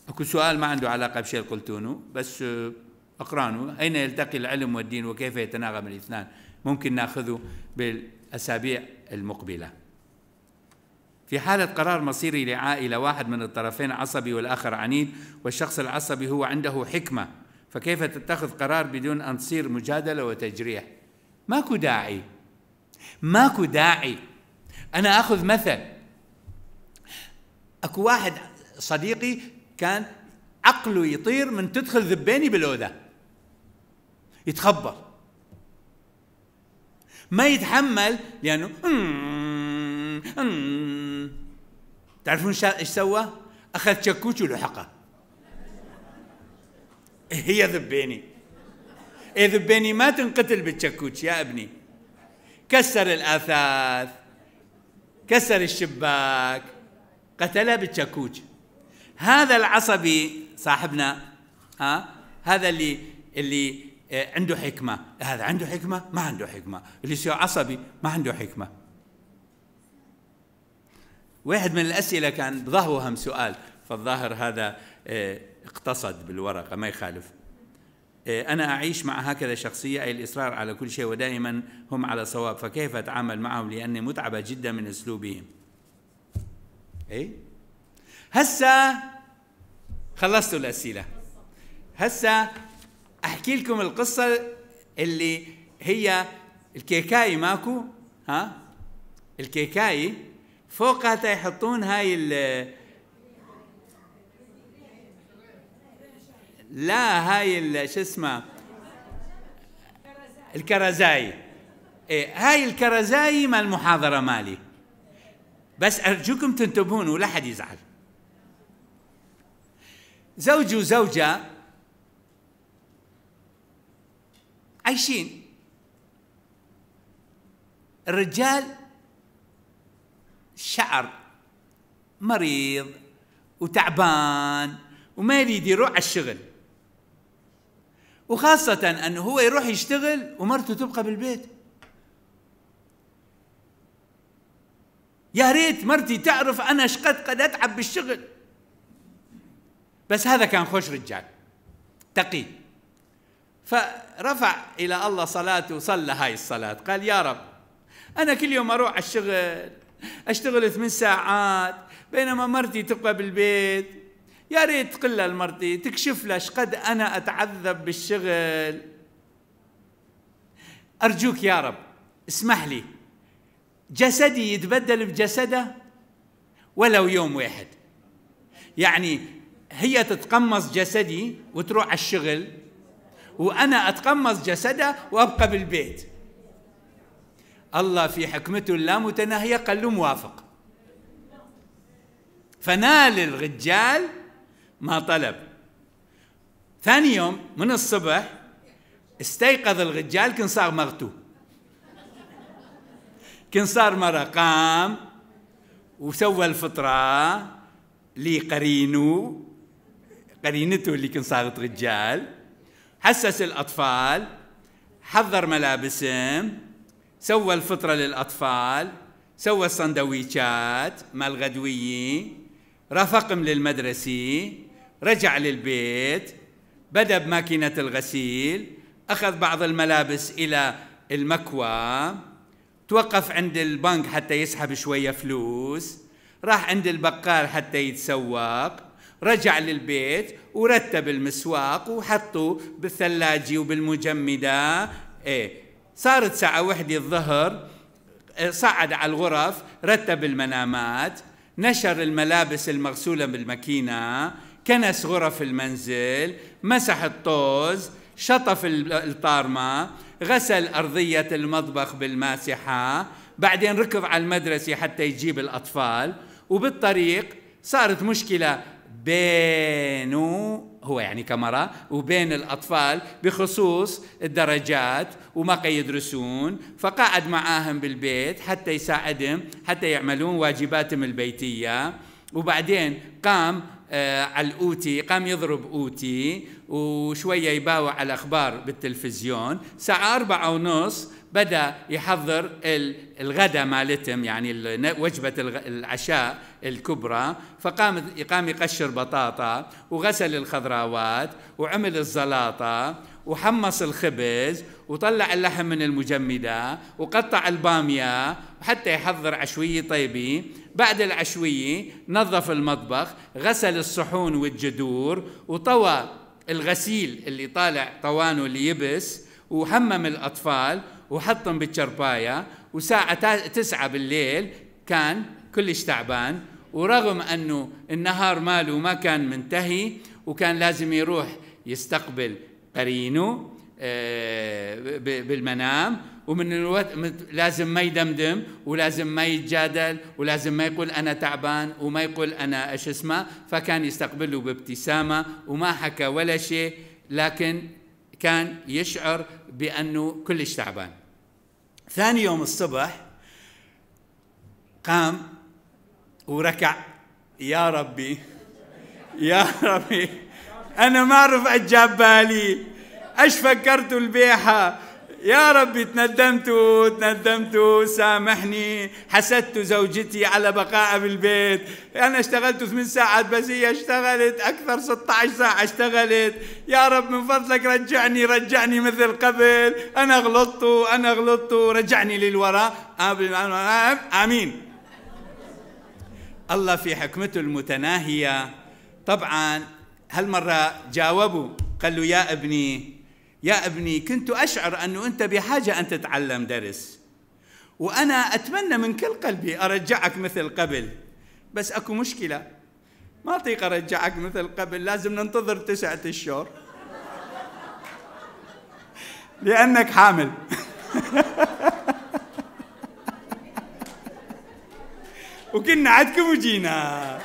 أكو سؤال ما عنده علاقة بشيء قلتونه بس أقرانه. أين يلتقي العلم والدين وكيف يتناغم الاثنان؟ ممكن ناخذه بالأسابيع المقبلة. في حالة قرار مصيري لعائلة واحد من الطرفين عصبي والآخر عنيد والشخص العصبي هو عنده حكمة فكيف تتخذ قرار بدون أن تصير مجادلة وتجريح؟ ماكو داعي. ماكو داعي. أنا أخذ مثل. أكو واحد صديقي كان عقله يطير من تدخل ذبيني بالأوذة يتخبر. ما يتحمل لأنه تعرفون إيش سوى؟ أخذ شكوش ولحقه. هي ذبيني. إيه ذبيني؟ ما تنقتل بالشكوش يا أبني. كسر الآثاث. كسر الشباك. قتله بالشكوش هذا العصبي صاحبنا ها؟ هذا اللي اللي عنده حكمة. هذا عنده حكمة؟ ما عنده حكمة. اللي يصير عصبي؟ ما عنده حكمة. واحد من الأسئلة كان بظهوهم سؤال فالظاهر هذا آه، اقتصد بالورقة ما يخالف. آه، أنا أعيش مع هكذا شخصية أي الإصرار على كل شيء ودائما هم على صواب فكيف أتعامل معهم؟ لأني متعبة جدا من أسلوبهم. إيه؟ هسا خلصتوا الأسئلة. هسا أحكي لكم القصة اللي هي الكيكاي ماكو ها؟ الكيكاي فوقها يحطون هاي لا هاي شو اسمه؟ الكرزاي. إيه هاي الكرزاي ما المحاضرة مالي. بس أرجوكم تنتبهون ولا حد يزعل. زوج وزوجة عايشين. الرجال شعر مريض وتعبان وما يريد يروح على الشغل. وخاصة أنه هو يروح يشتغل ومرته تبقى بالبيت. يا ريت مرتي تعرف أنا شقد قد أتعب بالشغل. بس هذا كان خوش رجال. تقي. فرفع إلى الله صلاته وصلى هاي الصلاة. قال يا رب أنا كل يوم أروح على الشغل أشتغل ثمان ساعات بينما مرتي تبقى بالبيت. يا ريت تقول لمرتي تكشف لها قد أنا أتعذب بالشغل. أرجوك يا رب اسمح لي جسدي يتبدل بجسده ولو يوم واحد. يعني هي تتقمص جسدي وتروح على الشغل وأنا أتقمص جسدها وأبقى بالبيت. الله في حكمته اللامتناهيه قال له موافق. فنال الرجال ما طلب. ثاني يوم من الصبح استيقظ الرجال كان صار مرته كان صار مرة قام وسوى الفطرة لقرينه قرينته اللي كان صارت رجال. حسس الأطفال حضر ملابسهم سوى الفطرة للأطفال سوى السندويشات مال غدوية رافقهم للمدرسة رجع للبيت بدأ بماكينة الغسيل أخذ بعض الملابس إلى المكوى توقف عند البنك حتى يسحب شوية فلوس راح عند البقال حتى يتسوق. رجع للبيت ورتب المسواق وحطه بالثلاجة وبالمجمدة. إيه صارت ساعة وحدة الظهر صعد على الغرف رتب المنامات نشر الملابس المغسولة بالماكينة كنس غرف المنزل مسح الطوز شطف الطارمة غسل أرضية المطبخ بالماسحة بعدين ركض على المدرسة حتى يجيب الأطفال. وبالطريق صارت مشكلة بينه هو يعني كمرة وبين الأطفال بخصوص الدرجات وما يدرسون فقعد معاهم بالبيت حتى يساعدهم حتى يعملون واجباتهم البيتية. وبعدين قام آه، على الأوتي قام يضرب أوتي وشوية يباوع على الأخبار بالتلفزيون. ساعة أربعة ونص بدأ يحضر الغداء مالتهم يعني وجبة العشاء الكبرى. فقام قام يقشر بطاطا وغسل الخضراوات وعمل الزلاطة وحمص الخبز وطلع اللحم من المجمدة وقطع البامية حتى يحضر عشوية طيبة. بعد العشوية نظف المطبخ غسل الصحون والجدور وطوى الغسيل اللي طالع طوانه اللي يبس وحمم الأطفال وحطهم بالشرباية وساعة تسعة بالليل كان كلش تعبان ورغم أنه النهار ماله ما كان منتهي وكان لازم يروح يستقبل قرينه آه، بالمنام ومن الوقت لازم ما يدمدم ولازم ما يتجادل ولازم ما يقول أنا تعبان وما يقول أنا إيش اسمه فكان يستقبله بابتسامة وما حكى ولا شيء لكن كان يشعر بأنه كلش تعبان. ثاني يوم الصبح قام وركع يا ربي يا ربي أنا ما اعرف اجاب بالي إيش فكرت البيحة؟ يا ربي تندمت تندمت سامحني حسدت زوجتي على بقائها بالبيت. أنا اشتغلت ثمان ساعات بس هي اشتغلت أكثر 16 ساعة اشتغلت. يا رب من فضلك رجعني رجعني مثل قبل. أنا غلطت أنا غلطت رجعني للوراء. آمين. الله في حكمته المتناهية. طبعا هالمرة جاوبوا قال له يا ابني يا ابني كنت أشعر أنه أنت بحاجة أن تتعلم درس. وأنا أتمنى من كل قلبي أرجعك مثل قبل. بس أكو مشكلة. ما أطيق أرجعك مثل قبل لازم ننتظر تسعة اشهر لأنك حامل. وكنا عندكم وجينا.